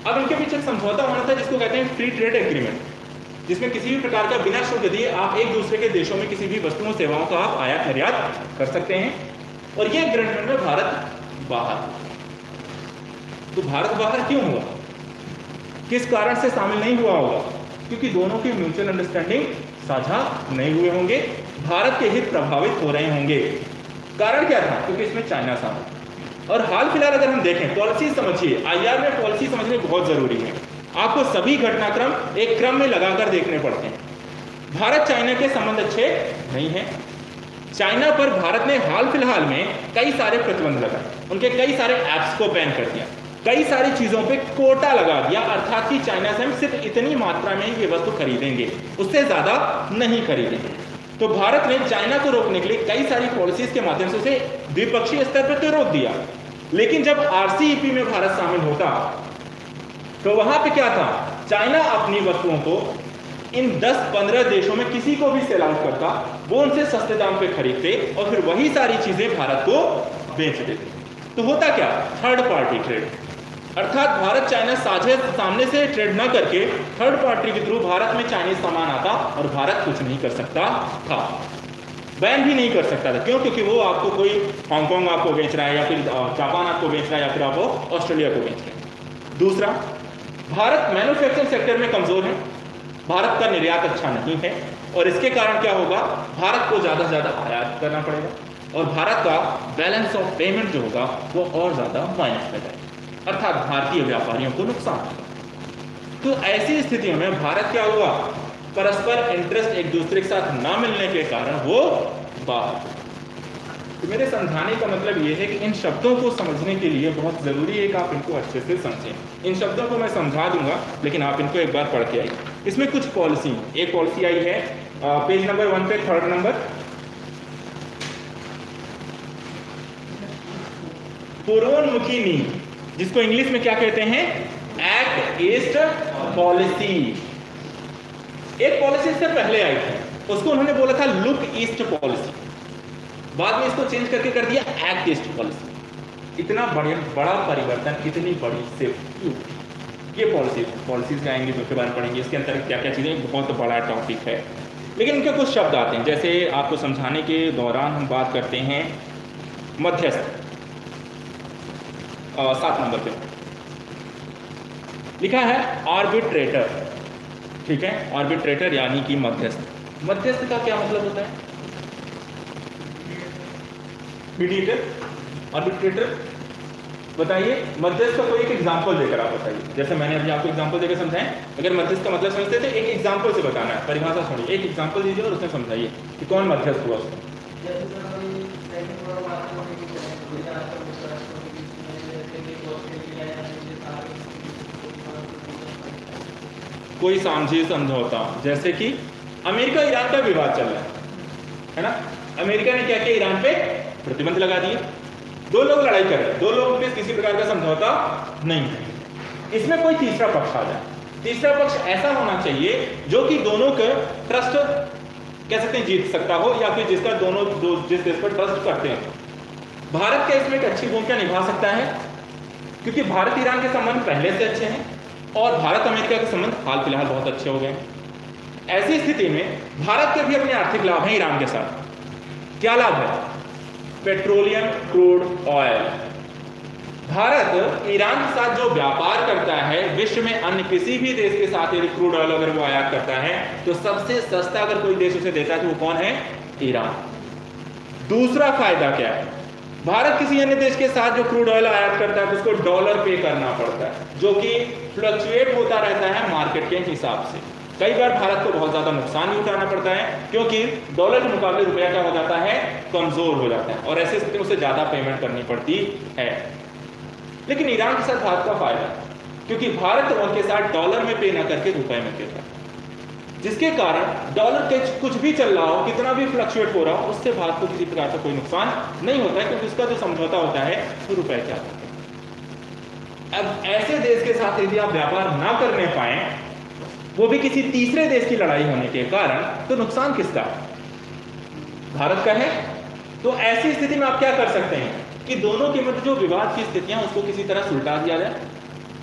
अब इनके एक समझौता होना था, जिसको कहते हैं फ्री ट्रेड एग्रीमेंट जिसमें किसी भी प्रकार का बिना शुल्क दिए आप एक दूसरे के देशों में किसी भी वस्तुओं, सेवाओं का आप आयात, निर्यात कर सकते हैं। और यह एग्रीमेंट में भारत बाहर। तो भारत बाहर क्यों हुआ? किस कारण से शामिल नहीं हुआ होगा? क्योंकि दोनों की म्यूचुअल अंडरस्टैंडिंग साझा नहीं हुए होंगे। भारत के हित प्रभावित हो रहे होंगे। कारण क्या था? क्योंकि इसमें चाइना शामिल। और हाल फ़िलहाल अगर हम देखें पॉलिसी समझिए। आईआर में पॉलिसी समझने बहुत ज़रूरी है। आपको सभी घटनाक्रम एक क्रम में लगाकर देखने पड़ते हैं। भारत चाइना के संबंध अच्छे नहीं है। चाइना पर भारत ने हाल फ़िलहाल में कई सारे प्रतिबंध लगाए। उनके कई सारे एप्स को बैन कर दिया। कई सारी चीज़ों पे कोटा लगा दिया, अर्थात कि चाइना से हम सिर्फ़ इतनी मात्रा में ये वस्तु खरीदेंगे, उससे ज़्यादा नहीं खरीदेंगे। तो भारत ने चाइना को रोकने के लिए कई सारी पॉलिसीज़ के माध्यम से उसे द्विपक्षीय स्तर पर तो रोक दिया। लेकिन जब आरसीईपी में भारत शामिल होता तो वहाँ पे क्या था? चाइना अपनी वस्तुओं को इन 10-15 देशों में किसी को भी सेल आउट करता, वो उनसे सस्ते दाम पे खरीदते और फिर वही सारी चीज़ें भारत को बेच देते। तो होता क्या? थर्ड पार्टी ट्रेड अर्थात भारत चाइना साझे सामने से ट्रेड ना करके थर्ड पार्टी के थ्रू भारत में चाइनीज़ सामान आता और भारत कुछ नहीं कर सकता था। बैन भी नहीं कर सकता था। क्यों? क्योंकि वो आपको कोई हांगकांग आपको बेच रहा है या फिर जापान आपको बेच रहा है या फिर आपको ऑस्ट्रेलिया को बेच रहे हैं। दूसरा भारत मैन्युफैक्चरिंग सेक्टर में कमज़ोर है। भारत का निर्यात अच्छा नहीं है। और इसके कारण क्या होगा? भारत को ज़्यादा से ज़्यादा आयात करना पड़ेगा। और भारत का बैलेंस ऑफ़ पेमेंट जो होगा, वो और ज़्यादा माइनस में जाएगा। अर्थात भारतीय व्यापारियों को नुकसान होगा। तो ऐसी स्थितियों में भारत क्या हुआ? परस्पर इंटरेस्ट एक दूसरे के साथ ना मिलने के कारण वो बाहर तो मेरे समझाने का मतलब ये है कि इन शब्दों को समझने के लिए बहुत ज़रूरी है कि आप इनको अच्छे से समझें। इन शब्दों को मैं समझा दूँगा, लेकिन आप इनको एक बार पढ़ के आइए। इसमें कुछ पॉलिसी एक पॉलिसी आई है पेज नंबर वन पे थर्ड नंबर पूर्वोन्मुखी नीति जिसको इंग्लिश में क्या कहते हैं? एक्ट ईस्ट पॉलिसी एक पॉलिसी इससे पहले आई थी। उसको उन्होंने बोला था लुक ईस्ट पॉलिसी बाद में इसको चेंज करके कर दिया एक्ट ईस्ट पॉलिसी इतना बड़े बड़ा परिवर्तन, इतनी बड़ी सिर्फ़ ये पॉलिसी पॉलिसीज़ का आएँगे, उसके बारे में पढ़ेंगे। इसके अंदर क्या क्या चीज़ें बहुत बड़ा टॉपिक है। लेकिन इनके कुछ शब्द आते हैं, जैसे आपको समझाने के दौरान हम बात करते हैं मध्यस्थ। सात नंबर पे। लिखा है आर्बिट्रेटर ठीक है? आर्बिट्रेटर यानी कि मध्यस्थ। मध्यस्थ का क्या मतलब होता है? मीडिएटर आर्बिट्रेटर बताइए, मध्यस्थ का कोई एक एग्ज़ाम्पल देकर आप बताइए। जैसे मैंने अभी आपको एग्जांपल देकर समझाएँ अगर मध्यस्थ का मतलब समझते तो एक एग्ज़ाम्पल से बताना है। परिभाषा छोड़िए एक एग्जांपल दीजिए और उसमें समझाइए कि कौन मध्यस्थ हुआ उसमें कोई सामझी समझौता, जैसे कि अमेरिका ईरान का विवाद चल रहा है है ना? अमेरिका ने क्या किया, ईरान पे प्रतिबंध लगा दिए। दो लोग लड़ाई कर रहे दो लोगों पे किसी प्रकार का समझौता नहीं है। इसमें कोई तीसरा पक्ष आ जाए। तीसरा पक्ष ऐसा होना चाहिए जो कि दोनों का ट्रस्ट कह सकते हैं जीत सकता हो या फिर जिसका दोनों दो, जिस देश पर ट्रस्ट करते हैं। भारत क्या इसमें एक अच्छी भूमिका निभा सकता है? क्योंकि भारत ईरान के संबंध पहले से अच्छे हैं और भारत अमेरिका के संबंध हाल फ़िलहाल बहुत अच्छे हो गए ऐसी स्थिति में भारत के भी अपने आर्थिक लाभ हैं ईरान के साथ। क्या लाभ है? Petroleum, crude, oil. Bharat Iran के साथ जो व्यापार करता है, विश्व में अन्य किसी भी देश के साथ यदि क्रूड ऑयल अगर वो आयात करता है तो सबसे सस्ता अगर कोई देश उसे देता है तो वो कौन है? ईरान। दूसरा फ़ायदा क्या है? भारत किसी अन्य देश के साथ जो क्रूड ऑयल आयात करता है तो उसको डॉलर पे करना पड़ता है, जो कि फ्लक्चुएट होता रहता है मार्केट के हिसाब से। कई बार भारत को बहुत ज़्यादा नुकसान भी उठाना पड़ता है, क्योंकि डॉलर के मुकाबले रुपया क्या हो जाता है? कमज़ोर हो जाता है, और ऐसे स्थिति में उसे ज़्यादा पेमेंट करनी पड़ती है। लेकिन ईरान के साथ भारत का फ़ायदा, क्योंकि भारत उनके साथ डॉलर में पे ना करके रुपए में देता है। जिसके कारण डॉलर के कुछ भी चल रहा हो कितना भी फ्लक्चुएट हो रहा हो, उससे भारत को किसी प्रकार का कोई नुकसान नहीं होता है, क्योंकि उसका जो समझौता होता है, वो रुपए होता है अब ऐसे देश के साथ यदि आप व्यापार ना करने पाए वो भी किसी तीसरे देश की लड़ाई होने के कारण तो नुकसान किसका? भारत का है? तो ऐसी स्थिति में आप क्या कर सकते हैं कि दोनों के मध्य जो विवाद की स्थितियाँ, उसको किसी तरह सुलटा दिया जाए,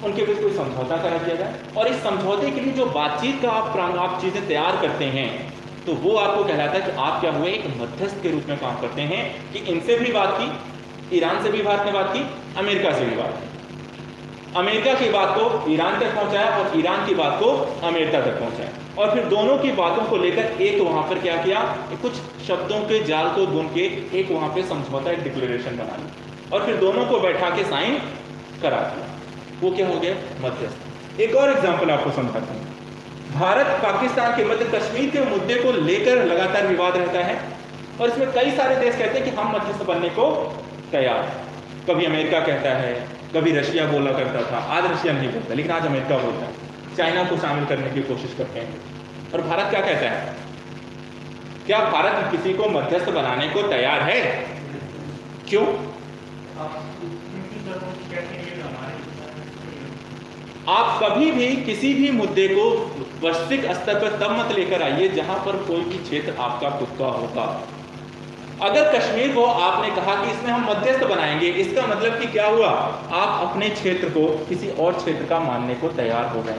उनके बीच कोई समझौता करा दिया जाए, और इस समझौते के लिए जो बातचीत का आप आप चीज़ें तैयार करते हैं तो वो आपको कहलाता है कि आप क्या हुए, एक मध्यस्थ के रूप में काम करते हैं, कि इनसे भी बात की, ईरान से भी भारत ने बात की, अमेरिका से भी बात की। अमेरिका की बात को ईरान तक पहुँचाया और ईरान की बात को अमेरिका तक पहुँचाया। और फिर दोनों की बातों को लेकर एक वहाँ पर क्या किया? कुछ शब्दों के जाल को बुन के एक वहाँ पे समझौता, एक डिक्लेरेशन बना ली और फिर दोनों को बैठा के साइन करा दिया। वो क्या हो गया? मध्यस्थ। एक और एग्ज़ाम्पल आपको समझाता हूँ। भारत पाकिस्तान के मध्य कश्मीर के मुद्दे को लेकर लगातार विवाद रहता है और इसमें कई सारे देश कहते हैं कि हम मध्यस्थ बनने को तैयार कभी अमेरिका कहता है कभी रशिया बोला करता था, आज रशिया नहीं बोलता, लेकिन आज अमेरिका बोलता है। चाइना को शामिल करने की कोशिश करते हैं। और भारत क्या कहता है? क्या भारत किसी को मध्यस्थ बनाने को तैयार है? क्यों? आप कभी भी किसी भी मुद्दे को वैश्विक स्तर पर तब मत लेकर आइए जहाँ पर कोई भी क्षेत्र आपका खुद का होगा अगर कश्मीर को आपने कहा कि इसमें हम मध्यस्थ बनाएँगे, इसका मतलब कि क्या हुआ? आप अपने क्षेत्र को किसी और क्षेत्र का मानने को तैयार हो गए।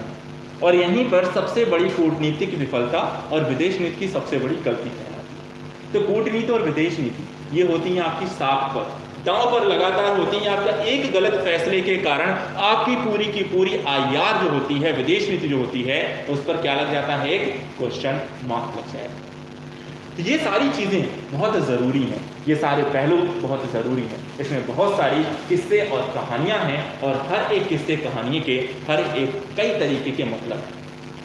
और यहीं पर सबसे बड़ी कूटनीतिक विफलता और विदेश नीति की सबसे बड़ी गलती है। तो कूटनीति और विदेश नीति, ये होती है आपकी साख पर। दांव पर लगातार होती है आपका एक गलत फैसले के कारण आपकी पूरी की पूरी आयात जो होती है, विदेश नीति जो होती है, उस पर क्या लग जाता है? एक क्वेश्चन मार्क लग जाएगा। तो ये सारी चीज़ें बहुत ज़रूरी हैं। ये सारे पहलू बहुत ज़रूरी हैं। इसमें बहुत सारी किस्से और कहानियाँ हैं और हर एक किस्से कहानी के, हर एक कई तरीके के मतलब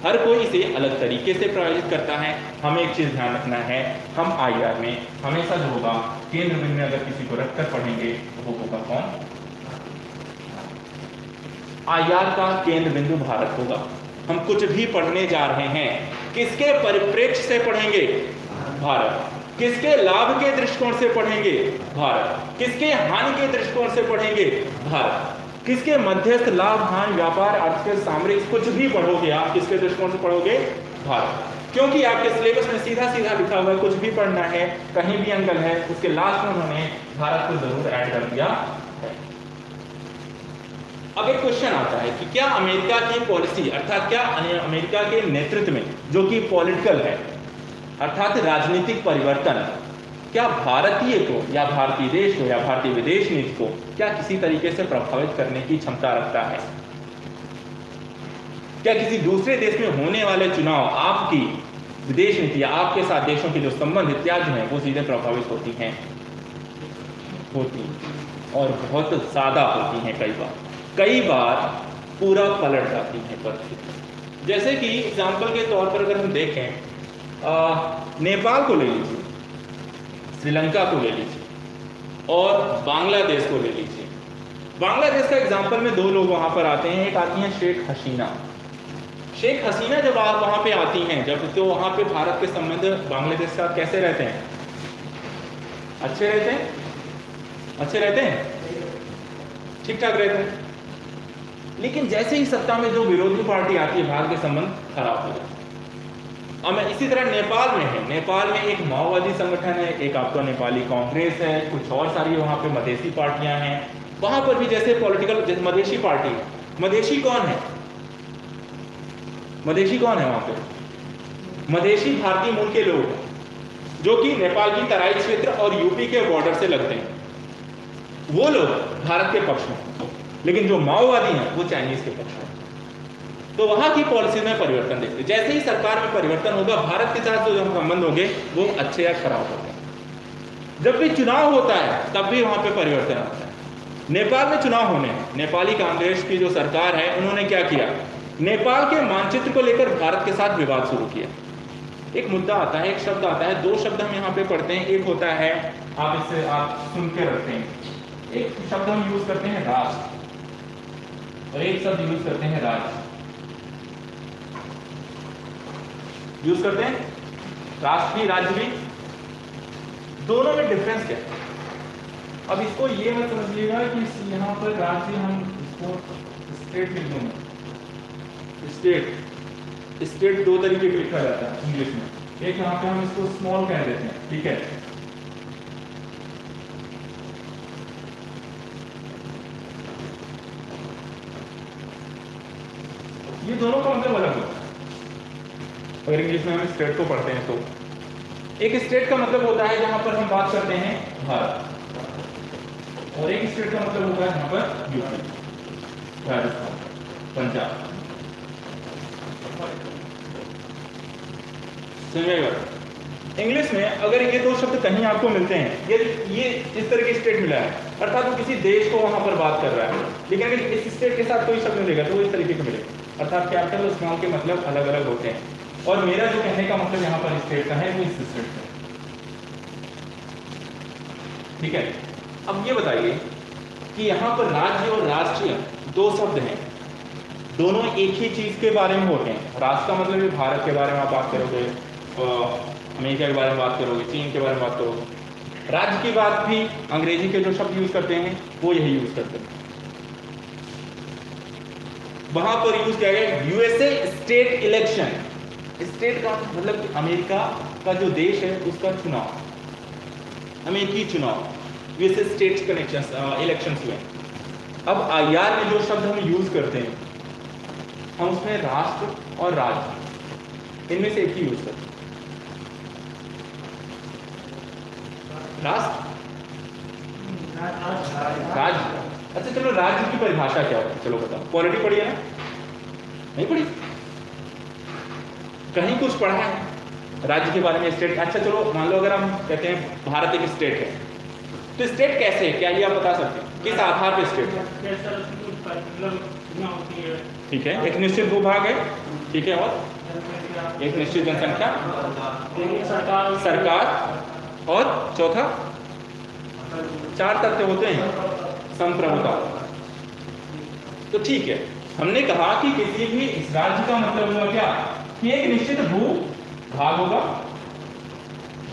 हर कोई इसे अलग तरीके से प्रायोजित करता है। हमें एक चीज़ ध्यान रखना है, हम आई में हमेशा जो होगा, केंद्र बिंदु में अगर किसी को रखकर पढ़ेंगे तो वो होगा कौन? आई का केंद्र बिंदु भारत होगा। हम कुछ भी पढ़ने जा रहे हैं, किसके परिप्रेक्ष्य से पढ़ेंगे? भारत। किसके लाभ के दृष्टिकोण से पढ़ेंगे? भारत। किसके हानि के दृष्टिकोण से पढ़ेंगे? भारत। किसके मध्यस्थ लाभ, हानि, व्यापार, आर्थिक, सामरिक, कुछ भी पढ़ोगे आप, किसके दृष्टिकोण से पढ़ोगे? भारत। क्योंकि आपके सिलेबस में सीधा सीधा लिखा हुआ है, कुछ भी पढ़ना है, कहीं भी अंकल है, उसके लास्ट में उन्होंने भारत को ज़रूर ऐड कर दिया है। अब एक क्वेश्चन आता है कि क्या अमेरिका की पॉलिसी अर्थात क्या अमेरिका के नेतृत्व में, जो कि पॉलिटिकल है अर्थात राजनीतिक परिवर्तन। क्या भारतीय को या भारतीय देश को या भारतीय विदेश नीति को क्या किसी तरीके से प्रभावित करने की क्षमता रखता है? क्या किसी दूसरे देश में होने वाले चुनाव आपकी, विदेश नीति या आपके साथ देशों के जो संबंध इत्यादि हैं, वो सीधे प्रभावित होती हैं? होती और बहुत ज़्यादा होती हैं कई बार। कई बार पूरा पलट जाती है परिस्थिति जैसे कि एग्ज़ाम्पल के तौर पर अगर हम देखें नेपाल को ले लीजिए, श्रीलंका को ले लीजिए, और बांग्लादेश को ले लीजिए। बांग्लादेश का एग्ज़ाम्पल में दो लोग वहाँ पर आते हैं, एक आती हैं शेख हसीना। शेख हसीना जब आप वहाँ पे आती हैं, जब तो वहाँ पे भारत के संबंध बांग्लादेश के साथ कैसे रहते हैं? अच्छे रहते हैं? अच्छे रहते हैं? ठीक ठाक रहते हैं। लेकिन जैसे ही सत्ता में जो विरोधी पार्टी आती है, भारत के संबंध खराब हो जाते हैं। अब मैं इसी तरह नेपाल में है। नेपाल में एक माओवादी संगठन है, एक आपका नेपाली कांग्रेस है, कुछ और सारी वहाँ पे मधेसी पार्टियाँ हैं। वहाँ पर भी जैसे पॉलिटिकल मधेसी पार्टी है। मधेसी कौन है? मधेसी कौन है वहाँ पे? मधेसी भारतीय मूल के लोग जो कि नेपाल की तराई क्षेत्र और यूपी के बॉर्डर से लगते हैं। वो लोग भारत के पक्ष में लेकिन जो माओवादी हैं, वो चाइनीज़ के पक्ष में तो वहाँ की पॉलिसी में परिवर्तन देखते जैसे ही सरकार में परिवर्तन होगा, भारत के साथ जो संबंध होंगे, वो अच्छे या खराब होंगे। जब भी चुनाव होता है, तब भी वहाँ पे परिवर्तन आता है। नेपाल में चुनाव होने, नेपाली कांग्रेस की जो सरकार है, उन्होंने क्या किया? नेपाल के मानचित्र को लेकर भारत के साथ विवाद शुरू किया। एक मुद्दा आता है, एक शब्द आता है, दो शब्द हम यहाँ पे पढ़ते हैं। एक होता है, आप इसे आप सुन के रखते हैं। एक शब्द हम यूज़ करते हैं राष्ट्र और एक शब्द यूज़ करते हैं राज्य यूज़ करते हैं। राष्ट्र भी राज्य भी। दोनों में डिफरेंस क्या? है अब इसको ये मत समझिएगा कि यहाँ पर राज्य हम इसको स्टेट लिख देंगे। स्टेट स्टेट दो तरीके के लिखा जाता है इंग्लिश में। एक यहाँ पे हम इसको स्मॉल कह देते हैं, ठीक है? ये दोनों का मतलब अलग अगर इंग्लिश में हम स्टेट को पढ़ते हैं तो। एक स्टेट का मतलब होता है जहाँ पर हम बात करते हैं, भारत। और एक स्टेट का मतलब होता है जहाँ पर यूपी। राजस्थान। पंजाब। समझेगा इंग्लिश में अगर ये दो शब्द कहीं आपको मिलते हैं, ये ये इस तरह के स्टेट मिला है। अर्थात वो किसी देश को वहाँ पर बात कर रहा है। लेकिन अगर इस स्टेट के साथ कोई शब्द मिलेगा तो वो इस तरीके का मिलेगा। अर्थात स्मॉल के मतलब अलग अलग होते हैं। और मेरा जो कहने का मतलब यहाँ पर स्टेट का है, वो इस स्टेट का ठीक है? अब ये बताइए कि यहाँ पर राज्य और राष्ट्रीय दो शब्द हैं। दोनों एक ही चीज़ के बारे में होते हैं। राष्ट्र का मतलब भारत के बारे में आप बात करोगे अमेरिका के बारे में बात करोगे, चीन के बारे में बात करोगे। राज्य की बात भी अंग्रेज़ी के जो शब्द यूज़ करते हैं, वो यही यूज़ करते हैं। वहाँ पर यूज़ किया गया यूएसए स्टेट इलेक्शन स्टेट का मतलब अमेरिका का जो देश है, उसका चुनाव। अमेरिकी चुनाव यूएसए स्टेट कनेक्शन इलेक्शन हुए अब आईआर में जो शब्द हम यूज़ करते हैं, हम उसमें राष्ट्र और राज्य, इनमें से एक ही यूज़ करते हैं। राष्ट्र? राज्य। अच्छा चलो, राज्य की परिभाषा क्या होती है? चलो बताओ। पॉलिटी पढ़ी है ना? नहीं पढ़ी? कहीं कुछ पढ़ा है? राज्य के बारे में स्टेट अच्छा चलो, मान लो अगर हम कहते हैं भारत एक स्टेट है। तो स्टेट कैसे है? क्या ये आप बता सकते हैं? किस आधार पर स्टेट है? ठीक है, एक निश्चित भूभाग है। ठीक है, और? एक निश्चित जनसंख्या। सरकार। और चौथा? चार तथ्य होते हैं। संप्रभुता। तो ठीक है, हमने कहा कि किसी भी इस राज्य का मतलब हुआ क्या? कि एक निश्चित भू भाग होगा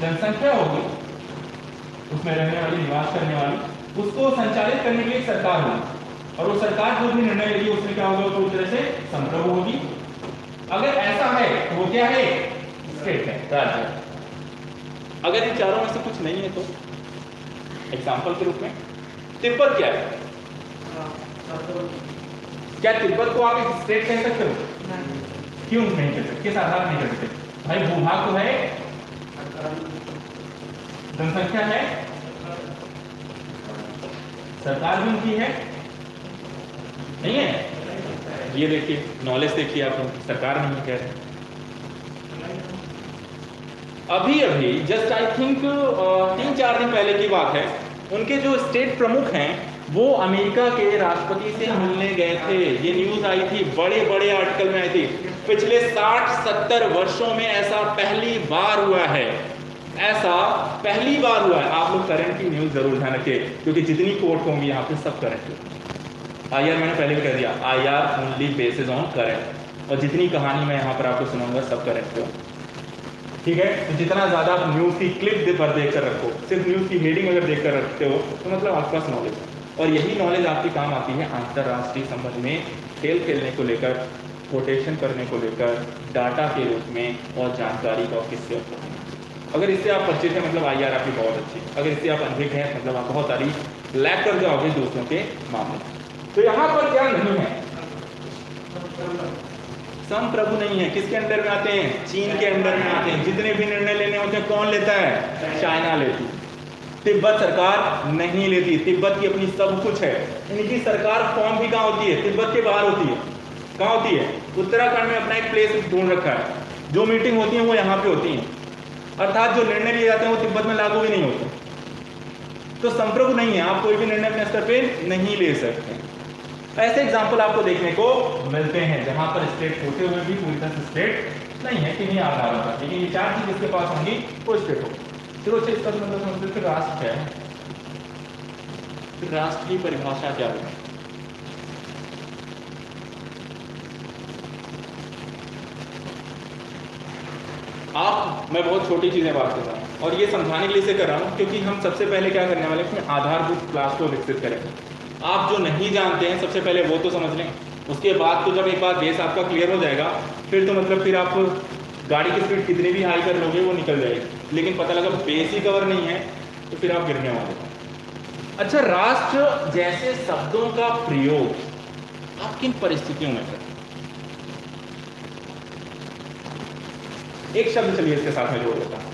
जनसंख्या होगी उसमें रहने वाली निवास करने वाली उसको संचालित करने के लिए सरकार होगी। और वो सरकार जो भी निर्णय लेगी उसमें क्या होगा? पूरी तरह से संप्रभु होगी। अगर ऐसा है तो वो क्या है? स्टेट है राज्य अगर इन चारों में से कुछ नहीं है तो एग्ज़ाम्पल के रूप में तिब्बत क्या है? क्या तिब्बत को आप एक स्टेट कह सकते हो? क्यों नहीं कर सकते? किस आधार नहीं कर सकते? भाई भूभाग तो है, जनसंख्या है, सरकार भी उनकी है। नहीं है? ये देखिए नॉलेज देखिए आप लोग सरकार नहीं कह रहे। अभी अभी जस्ट आई थिंक तीन चार दिन पहले की बात है। उनके जो स्टेट प्रमुख हैं, वो अमेरिका के राष्ट्रपति से मिलने गए थे। ये न्यूज़ आई थी बड़े बड़े आर्टिकल में आई थी। पिछले 60-70 वर्षों में ऐसा पहली बार हुआ है। ऐसा पहली बार हुआ है। आप लोग करंट की न्यूज़ ज़रूर ध्यान रखिए, क्योंकि जितनी कोर्ट होंगी, यहाँ पे सब करंट आई आर मैंने पहले भी कह दिया I R only basis on current और जितनी कहानी मैं यहाँ पर आपको सुनाऊँगा, सब करंट पे ठीक है? तो जितना ज़्यादा आप न्यूज़ की क्लिप पर देख कर रखो, सिर्फ़ न्यूज़ की हेडिंग अगर देख कर रखते हो तो मतलब आपके पास नॉलेज और यही नॉलेज आपके काम आती है अंतरराष्ट्रीय संबंध में खेल खेलने को लेकर। कोटेशन करने को लेकर डाटा के रूप में और जानकारी का किससे अगर इससे आप परिचित हैं मतलब आई आर आपकी बहुत अच्छी अगर इससे आप अनभिज्ञ हैं मतलब आप बहुत सारी लैक कर जाओगे दूसरों के मामले। तो यहाँ पर क्या नहीं है। सम प्रभु नहीं है। किसके अंडर में आते हैं? चीन के अंडर में आते हैं। जितने भी निर्णय लेने होते हैं, कौन लेता है? चाइना लेती तिब्बत सरकार नहीं लेती। तिब्बत की अपनी सब कुछ है। इनकी सरकार फॉर्म भी कहाँ होती है? तिब्बत के बाहर होती है। कहाँ होती है? उत्तराखंड में अपना एक प्लेस ढूंढ रखा है। जो मीटिंग होती है, वो यहाँ पे होती है। अर्थात जो निर्णय लिए जाते हैं, वो तिब्बत में लागू भी नहीं होते। तो संप्रभु नहीं है। आप कोई भी निर्णय अपने स्तर पे नहीं ले सकते। ऐसे एग्ज़ाम्पल आपको देखने को मिलते हैं, जहाँ पर स्टेट होते हुए भी पूरी तरह से स्टेट नहीं है किन्हीं आधारों पर लेकिन ये चार चीज़ इसके पास होंगी, वो स्टेट होगी। चलो अच्छा इसका मतलब समझते फिर राष्ट्र है? फिर राष्ट्र की परिभाषा क्या है आप, मैं बहुत छोटी चीज़ें बात कर रहा हूँ। और ये समझाने के लिए से कर रहा हूँ, क्योंकि हम सबसे पहले क्या करने वाले हैं आधारभूत क्लास को विकसित करेंगे आप जो नहीं जानते हैं, सबसे पहले वो तो समझ लें। उसके बाद तो जब एक बार बेस आपका क्लियर हो जाएगा, फिर तो मतलब फिर आप गाड़ी की स्पीड कितनी भी हाई कर लोगे, वो निकल जाएगी। लेकिन पता लगा बेस ही कवर नहीं है तो फिर आप गिरने वाले अच्छा राष्ट्र जैसे शब्दों का प्रयोग आप किन परिस्थितियों में करें एक शब्द चलिए इसके साथ में जोड़ देता हूँ।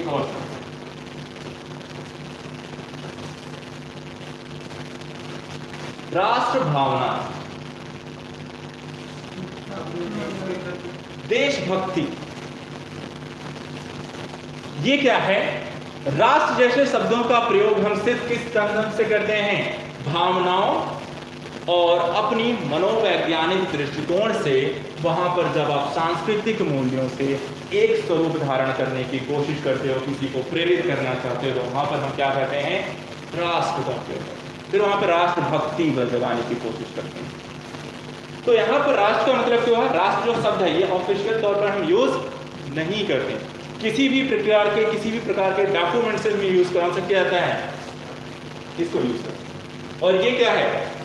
एक और शब्द। राष्ट्र भावना। देशभक्ति। ये क्या है? राष्ट्र जैसे शब्दों का प्रयोग हम सिर्फ़ किस संदर्भ से करते हैं। भावनाओं और अपनी मनोवैज्ञानिक दृष्टिकोण से वहाँ पर जब आप सांस्कृतिक मूल्यों से एक स्वरूप धारण करने की कोशिश करते हो, किसी को प्रेरित करना चाहते हो तो वहाँ पर हम क्या कहते हैं? राष्ट्र का प्रयोग फिर वहाँ पर राष्ट्र भक्ति जगाने की कोशिश करते हैं। तो यहाँ पर राष्ट्र का मतलब क्या है? राष्ट्र जो शब्द है, ये ऑफिशियल तौर पर हम यूज़ नहीं करते। किसी भी प्रकार के, किसी भी प्रकार के डॉक्यूमेंट में यूज़ करा सकते जाता है? इसको यूज़ कर और ये क्या है?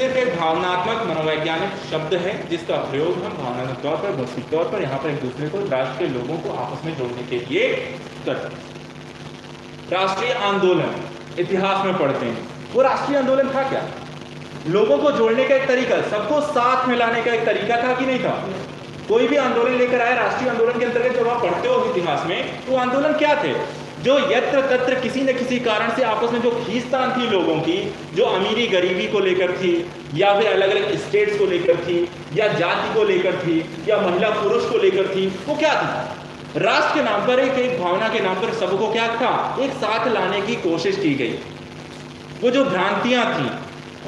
सिर्फ़ एक भावनात्मक मनोवैज्ञानिक शब्द है, जिसका प्रयोग हम भावनात्मक तौर पर भौतिक तौर पर, यहाँ पर एक दूसरे को, राष्ट्र के लोगों को आपस में जोड़ने के लिए करते हैं। राष्ट्रीय आंदोलन, इतिहास में पढ़ते हैं। वो राष्ट्रीय आंदोलन था क्या? लोगों को जोड़ने का एक तरीका, सबको साथ में लाने का एक तरीका था कि नहीं था? कोई भी आंदोलन लेकर आए, राष्ट्रीय आंदोलन के अंतर्गत जब आप पढ़ते हो इतिहास में तो आंदोलन क्या थे? जो यत्र तत्र किसी न किसी कारण से आपस में जो खींचतान थी लोगों की, जो अमीरी गरीबी को लेकर थी, या फिर अलग अलग स्टेट्स को लेकर थी, या जाति को लेकर थी, या महिला पुरुष को लेकर थी, वो क्या थी? राष्ट्र के नाम पर एक एक भावना के नाम पर सबको क्या था? एक साथ लाने की कोशिश की गई। वो जो भ्रांतियाँ थी,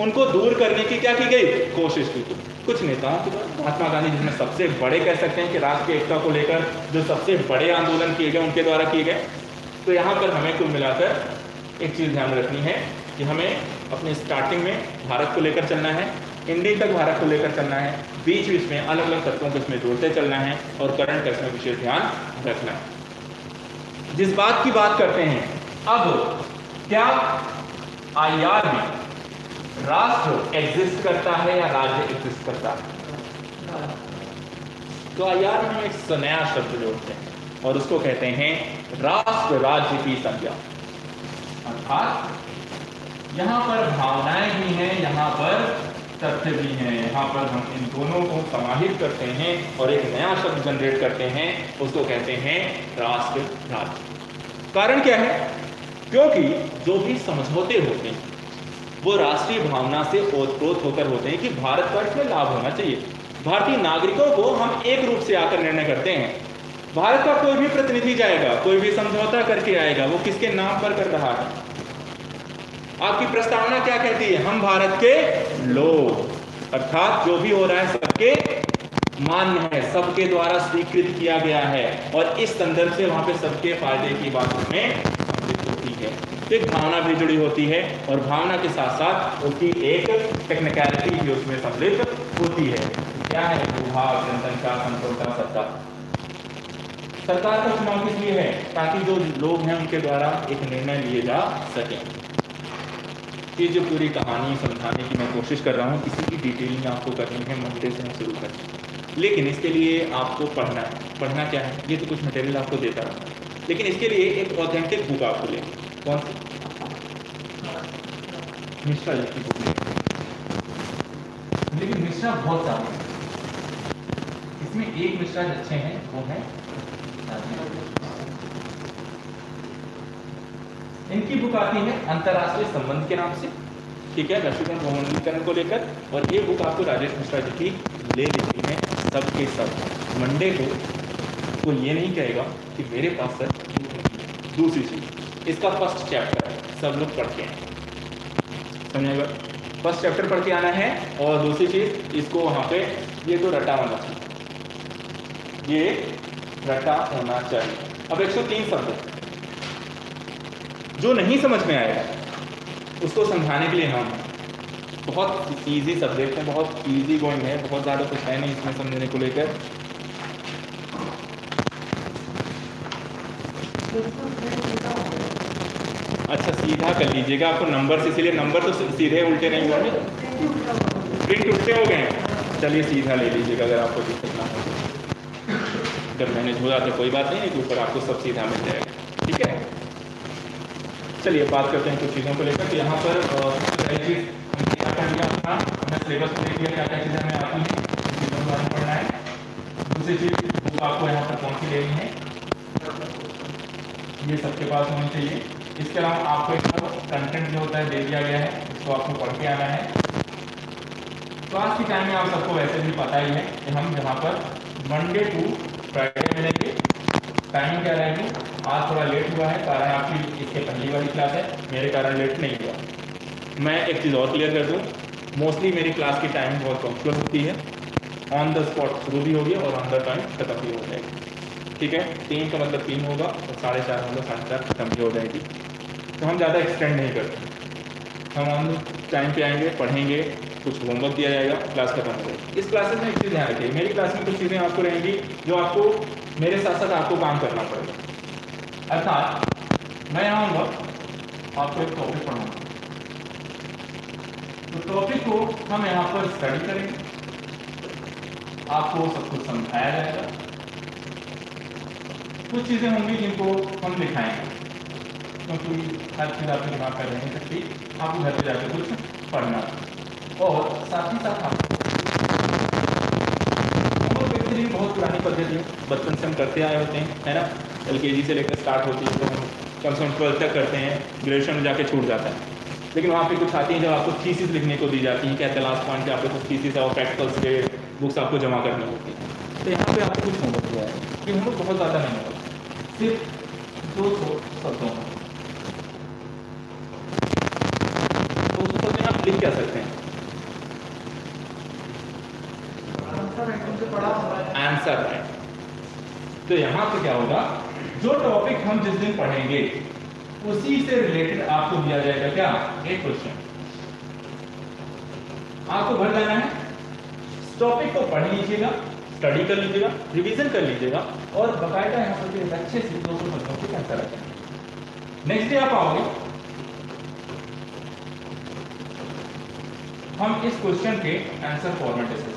उनको दूर करने की क्या की गई? कोशिश की गई। कुछ नेताओं के द्वारा महात्मा गांधी जिसमें सबसे बड़े कह सकते हैं कि राष्ट्र की एकता को लेकर जो सबसे बड़े आंदोलन किए गए, उनके द्वारा किए गए तो यहाँ पर हमें कुल मिलाकर एक चीज़ ध्यान रखनी है कि हमें अपने स्टार्टिंग में भारत को लेकर चलना है इंडिया तक भारत को लेकर चलना है बीच बीच में अलग अलग तत्वों को इसमें जोड़ते चलना है और करंट का इसमें विशेष ध्यान रखना है। जिस बात की बात करते हैं अब क्या आई में राष्ट्र एग्जिस्ट करता है या राज्य एग्जिस्ट करता है? तो आयार में एक नया शब्द जोड़ते हैं। और उसको कहते हैं राष्ट्र राज्य की संज्ञा। अर्थात, यहाँ पर भावनाएँ भी हैं, यहाँ पर तथ्य भी हैं। यहाँ पर हम इन दोनों को समाहित करते हैं और एक नया शब्द जनरेट करते हैं, उसको कहते हैं राष्ट्र राज्य। कारण क्या है? क्योंकि जो भी समझौते होते हैं, वो राष्ट्रीय भावना से ओतप्रोत होकर होते हैं कि भारत का इसमें लाभ होना चाहिए। भारतीय नागरिकों को हम एक रूप से आकर निर्णय करते हैं भारत का कोई भी प्रतिनिधि जाएगा, कोई भी समझौता करके आएगा, वो किसके नाम पर कर रहा है? आपकी प्रस्तावना क्या कहती है? हम भारत के लोग। अर्थात जो भी हो रहा है, सबके मान्य है, सबके द्वारा स्वीकृत किया गया है। और इस संदर्भ से वहाँ पे सबके फ़ायदे की बात हमें तो एक भावना भी जुड़ी होती है और भावना के साथ साथ उसकी एक टेक्निकलिटी भी उसमें सम्मिलित होती है। क्या है? विभाग जनसंख्या संप्रभुता सत्ता। सरकार का चुनाव किस लिए है? ताकि जो लोग हैं उनके द्वारा एक निर्णय लिए जा सके। ये जो पूरी कहानी समझाने की मैं कोशिश कर रहा हूँ, किसी की डिटेलिंग आपको करनी है मंडे से हम शुरू करें। लेकिन इसके लिए आपको पढ़ना है। पढ़ना क्या है? ये तो कुछ मटेरियल आपको देता रहा लेकिन इसके लिए एक ऑथेंटिक बुक आपको लेंगे कौन सी? मिश्रा जी की बुक लेकिन मिश्रा बहुत सारे इसमें एक मिश्रा अच्छे हैं, वो है इनकी बुक आती है अंतरराष्ट्रीय संबंध के नाम से। ठीक है वैश्वीकरण भ्रमणीकरण को लेकर। और ये बुक आपको राजेश मिश्रा जी की ले लेनी है सबके सब। मंडे को वो ये नहीं कहेगा कि मेरे पास सर दूसरी चीज़। इसका फ़र्स्ट चैप्टर सब लोग पढ़ के आए। समझेगा फ़र्स्ट चैप्टर पढ़ के आना है, और दूसरी चीज़, इसको वहाँ पे ये तो रटा चाहिए ये रटा होना चाहिए। अब 103 शब्द। जो नहीं समझ में आएगा उसको समझाने के लिए हम बहुत इजी सब्जेक्ट है बहुत इजी गोइंग है बहुत ज़्यादा कुछ है नहीं इसमें समझने को लेकर। अच्छा सीधा कर लीजिएगा आपको नंबर से इसलिए नंबर तो सीधे उल्टे नहीं हुए प्रिंट उल्टे हो गए चलिए सीधा ले लीजिएगा अगर आपको दिक्कत जब मैंने हो जाते, कोई बात नहीं ऊपर आपको सब सीधा मिल जाएगा। ठीक है? चलिए, बात करते हैं कुछ चीज़ों को लेकर यहाँ पर सिलेबस देख लिया क्या क्या चीज़ें हमें आती हैं चीज़ों के बारे में पढ़ना है। दूसरी चीज़ बुक आपको यहाँ पर कौन सी लेनी है? ये सबके पास होनी चाहिए। इसके अलावा आपको एक कंटेंट जो होता है, दे दिया गया है, इसको आपको पढ़ के आना है। क्लास की टाइम में आप सबको वैसे भी पता ही है कि हम यहाँ पर मंडे टू फ्राइडे मिलेंगे टाइमिंग क्या रहेगी आज थोड़ा लेट हुआ है, कारण आपकी इसके पहली वाली क्लास है। मेरे कारण लेट नहीं हुआ। मैं एक चीज़ और क्लियर कर दूँ। मोस्टली मेरी क्लास की टाइमिंग बहुत पंक्चुअल होती है। ऑन द स्पॉट शुरू भी होगी और ऑन द टाइम खत्म भी हो जाएगी। ठीक है? तीन का मतलब तीन होगा और साढ़े चार मतलब साढ़े चार खत्म भी हो जाएगी। तो हम ज़्यादा एक्सटेंड नहीं करते। हम ऑन टाइम पे आएँगे, पढ़ेंगे कुछ होमवर्क दिया जाएगा क्लास खत्म हो जाएगी। इस क्लासेस में एक चीज़ ध्यान रखिए। मेरी क्लास में कुछ चीज़ें आपको रहेंगी, जो आपको, मेरे साथ साथ आपको काम करना पड़ेगा। अर्थात, मैं आऊँगा, आपको एक टॉपिक पढ़ाऊँगा। तो टॉपिक को हम यहाँ पर स्टडी करेंगे। आपको सब कुछ समझाया जाएगा। कुछ चीज़ें होंगी जिनको हम दिखाएँगे। क्योंकि हर चीज़ आपके दिमाग कर नहीं सकती। आपको घर पे जाकर कुछ पढ़ना। और साथ ही साथ आपको बहुत पुरानी पद्धति है बचपन से हम करते आए होते हैं, है ना? एल से लेकर स्टार्ट होती है तो हम कम से कम ट्वेल्थ तक करते हैं, ग्रेजुएशन में जाके छूट जाता है। लेकिन वहाँ पे कुछ आती हैं जब आपको थीसिस लिखने को दी जाती है, कहते हैं लास्ट पॉइंट आपको कुछ थीसिस और प्रैक्टिकल्स के बुक्स आपको जमा करनी होती है। तो यहाँ पे आपको कुछ होमवर्क हुआ है कि होमवर्क बहुत ज़्यादा नहीं होगा सिर्फ़ दो सौ शब्दों का दो सौ शब्द आप लिख क्या सकते हैं? आंसर राइट तो यहाँ पे क्या होगा? जो टॉपिक हम जिस दिन पढ़ेंगे, उसी से रिलेटेड आपको दिया जाएगा क्या? एक क्वेश्चन आपको भर जाना है। टॉपिक को पढ़ लीजिएगा स्टडी कर लीजिएगा रिवीजन कर लीजिएगा और बकायदा यहाँ पर अच्छे से दो सौ प्रश्नों के आंसर रखें। नेक्स्ट डे आप आओगे। हम इस क्वेश्चन के आंसर फॉर्मेट डिस्कस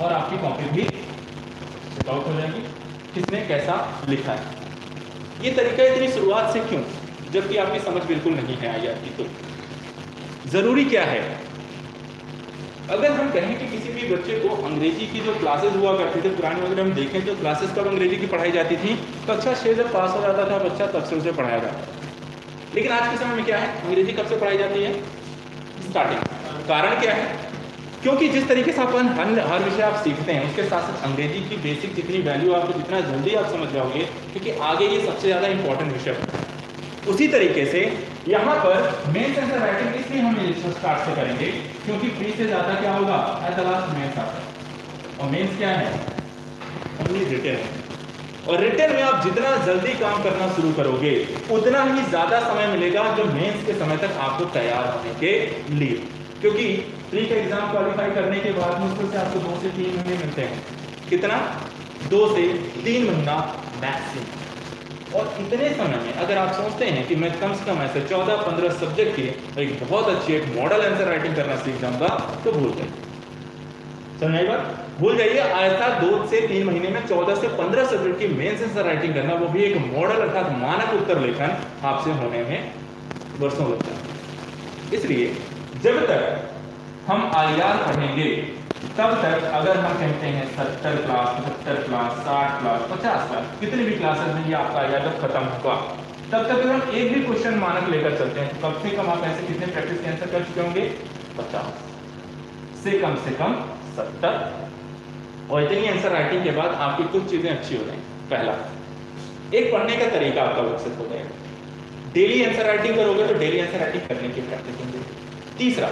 और आपकी कॉपी भी आउट हो जाएगी। किसने कैसा लिखा है? ये तरीका इतनी शुरुआत से क्यों? जबकि आपकी समझ बिल्कुल नहीं है आई आपकी तो ज़रूरी क्या है? अगर हम कहें कि किसी भी बच्चे को अंग्रेज़ी की जो क्लासेस हुआ करते थे, पुराने वगैरह हम देखें तो क्लासेस कब अंग्रेज़ी की पढ़ाई जाती थी कक्षा छः जब पास हो जाता था बच्चा तब से उसे पढ़ाया जाता लेकिन आज के समय में क्या है? अंग्रेज़ी कब से पढ़ाई जाती है? स्टार्टिंग कारण क्या है? क्योंकि जिस तरीके से अपन हर हर विषय आप सीखते हैं, उसके साथ साथ अंग्रेज़ी की बेसिक जितनी वैल्यू आपको जितना जल्दी आप समझ जाओगे, क्योंकि आगे ये सबसे ज़्यादा इंपॉर्टेंट विषय उसी तरीके से यहाँ पर मेन सेंसर राइटिंग इसलिए हम स्टार्ट से करेंगे, क्योंकि प्री से ज़्यादा क्या होगा? एट द लास्ट मेंस आता और मेंस क्या है? ओनली रिटर्न और रिटर्न में आप जितना जल्दी काम करना शुरू करोगे, उतना ही ज़्यादा समय मिलेगा जो मेंस के समय तक आपको तैयार होने के लिए। क्योंकि प्री का एग्ज़ाम क्वालिफाई करने के बाद मुश्किल से आपको दो से तीन महीने मिलते हैं? कितना? दो से तीन महीना मैक्सिमम और इतने समय में अगर आप सोचते हैं कि मैं कम से कम ऐसे चौदह, पंद्रह सब्जेक्ट की एक बहुत अच्छी एक मॉडल आंसर राइटिंग करना सीख जाऊँगा तो भूल जाइए। समझ बात? भूल जाइए ऐसा दो से तीन महीने में चौदह से पंद्रह सब्जेक्ट की मेन आंसर राइटिंग करना, वो भी एक मॉडल अर्थात मानक उत्तर लेखन आपसे होने में वर्षों लगता है। इसलिए जब तक हम आई आर पढ़ेंगे, तब तक अगर हम कहते हैं सत्तर क्लास पचहत्तर क्लास साठ क्लास पचास क्लास कितने भी क्लासेस में ये आपका जब खत्म होगा, तब तक अगर हम एक भी क्वेश्चन मानक लेकर चलते हैं। कम से कम आप ऐसे कितने प्रैक्टिस के आंसर कर चुके होंगे? पचास। से कम से कम सत्तर। और इतनी आंसर राइटिंग के बाद आपकी कुछ चीज़ें अच्छी हो जाएँगी। पहला, एक पढ़ने का तरीका आपका विकसित हो जाएगा। डेली आंसर राइटिंग करोगे तो डेली आंसर राइटिंग करने की प्रैक्टिस होगी। तीसरा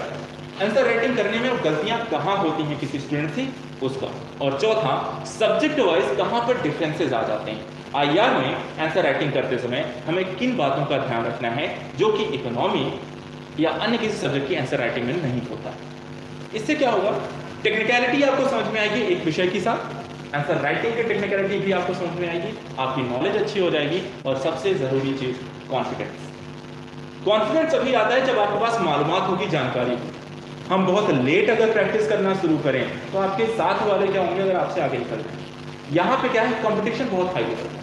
आंसर राइटिंग करने में गलतियाँ कहाँ होती हैं किसी स्टूडेंट से? उसका। और चौथा सब्जेक्ट वाइज कहाँ पर डिफरेंसेस आ जाते हैं? आईआर में आंसर राइटिंग करते समय हमें किन बातों का ध्यान रखना है, जो कि इकोनॉमी या अन्य किसी सब्जेक्ट की आंसर राइटिंग में नहीं होता? इससे क्या होगा? टेक्निकलिटी आपको समझ में आएगी एक विषय के साथ। आंसर राइटिंग की टेक्निकलिटी भी आपको समझ में आएगी। आपकी नॉलेज अच्छी हो जाएगी। और सबसे ज़रूरी चीज़ कॉन्फिडेंस कॉन्फिडेंस अभी आता है जब आपके पास मालूम होगी जानकारी। हम बहुत लेट अगर प्रैक्टिस करना शुरू करें तो आपके साथ वाले क्या होंगे अगर आपसे आगे निकल जाए? यहाँ पे क्या है? कंपटीशन बहुत हाई है।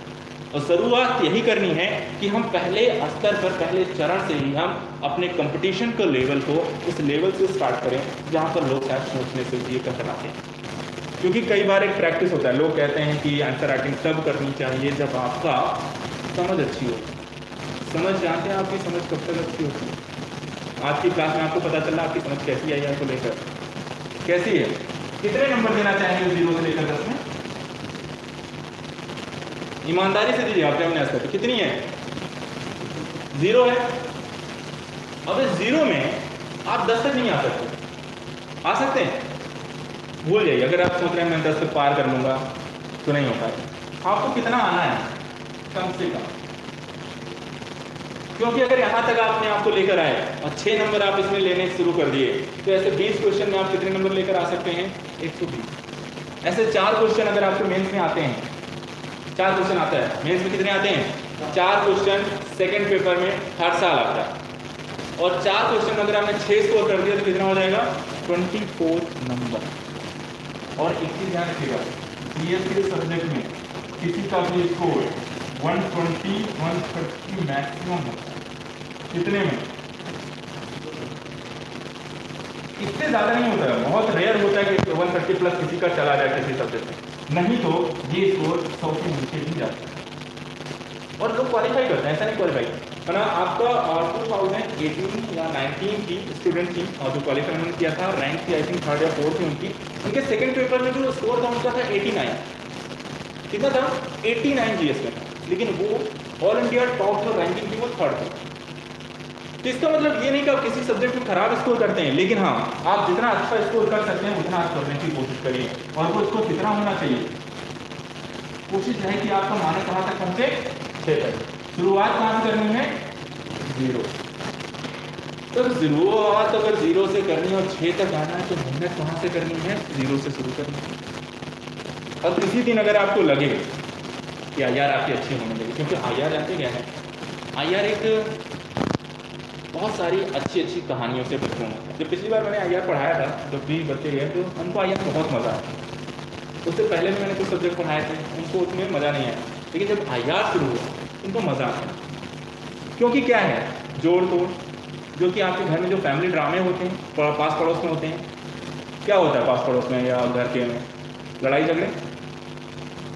और शुरुआत यही करनी है कि हम पहले स्तर पर, पहले चरण से ही हम अपने कंपटीशन के लेवल को उस लेवल से स्टार्ट करें, जहाँ पर लोग शायद सोचने से ये कर हैं। क्योंकि कई बार एक प्रैक्टिस होता है, लोग कहते हैं कि आंसर राइटिंग तब करनी चाहिए जब आपका समझ अच्छी हो। समझ जानते हैं आपकी समझ कब तक अच्छी होती है। आज की क्लास में आपको पता चला आपकी समझ कैसी आई है को लेकर। कैसी है? कितने नंबर देना चाहेंगे ज़ीरो से लेकर दस में? ईमानदारी से दीजिए, आप हमने आज कितनी है? ज़ीरो है। अब इस ज़ीरो में आप दस तक नहीं आ सकते। आ सकते हैं? भूल जाइए, अगर आप सोच रहे हैं मैं दस तक पार कर लूँगा तो नहीं हो पाएगा। आपको कितना आना है? कम से कम। क्योंकि अगर यहाँ तक आपने आपको लेकर आए और छह नंबर आप इसमें लेने शुरू कर दिए तो ऐसे बीस क्वेश्चन में आप कितने नंबर लेकर आ सकते हैं? एक सौ बीस। ऐसे चार क्वेश्चन अगर आपके मेंस में आते हैं, चार क्वेश्चन आता है। मेंस में कितने आते हैं? चार क्वेश्चन सेकंड पेपर में हर साल आता है। और चार क्वेश्चन अगर आपने छह स्कोर कर दिया तो कितना हो जाएगा? Twenty four number. और एक चीज़ ध्यान रखिएगा जीएस के सब्जेक्ट में किसी का भी स्कोर 120 130 मैक्सिमम होता है। कितने में? इससे ज़्यादा नहीं होता है। बहुत रेयर होता है कि 130 प्लस किसी का चला जाए किसी सब्जेक्ट में। नहीं तो ये स्कोर सौ से नीचे भी जाता है। और लोग क्वालिफाई करते हैं ऐसा नहीं क्वालिफाई वरना आपका टू थाउज़ेंड एटीन या नाइनटीन की स्टूडेंट थी और जो क्वालिफाई उन्होंने किया था रैंक थी आई थिंक थर्ड या फोर्थ थी उनकी उनके सेकंड पेपर में जो स्कोर था उनका था एटी नाइन कितना था? एटी नाइन जी एस में। लेकिन वो ऑल इंडिया टॉप जो रैंकिंग थी, वो थर्ड थी तो इसका मतलब ये नहीं कि आप किसी सब्जेक्ट में खराब स्कोर करते हैं, लेकिन हाँ आप जितना अच्छा स्कोर कर सकते हैं, उतना आप करने की कोशिश करिए, और वो स्कोर कितना होना चाहिए। कोशिश है कि आपका मानक कहाँ तक पहुँचे? छह तक। शुरुआत कहाँ से करनी है? ज़ीरो तो शुरुआत अगर ज़ीरो से करनी है और छह तक आना है तो मेहनत कहाँ से करनी है? ज़ीरो से शुरू करनी है। अब किसी दिन अगर आपको लगे कि आई आर आपकी अच्छी होने लगी, क्योंकि आई आर जानते क्या है? आई आर एक बहुत सारी अच्छी अच्छी कहानियों से भरपूर है। जब पिछली बार मैंने आई आर पढ़ाया था, जब भी बच्चे गए तो उनको आई आर बहुत मज़ा आया। उससे पहले भी मैंने कुछ सब्जेक्ट पढ़ाए थे, उनको उसमें मज़ा नहीं आया। लेकिन जब आई शुरू हुआ, उनको मज़ा आया। क्योंकि क्या है? जोड़ तोड़ जो कि आपके घर में जो फैमिली ड्रामे होते हैं पास पड़ोस में होते हैं, क्या होता है पास पड़ोस में या घर के में? लड़ाई झगड़े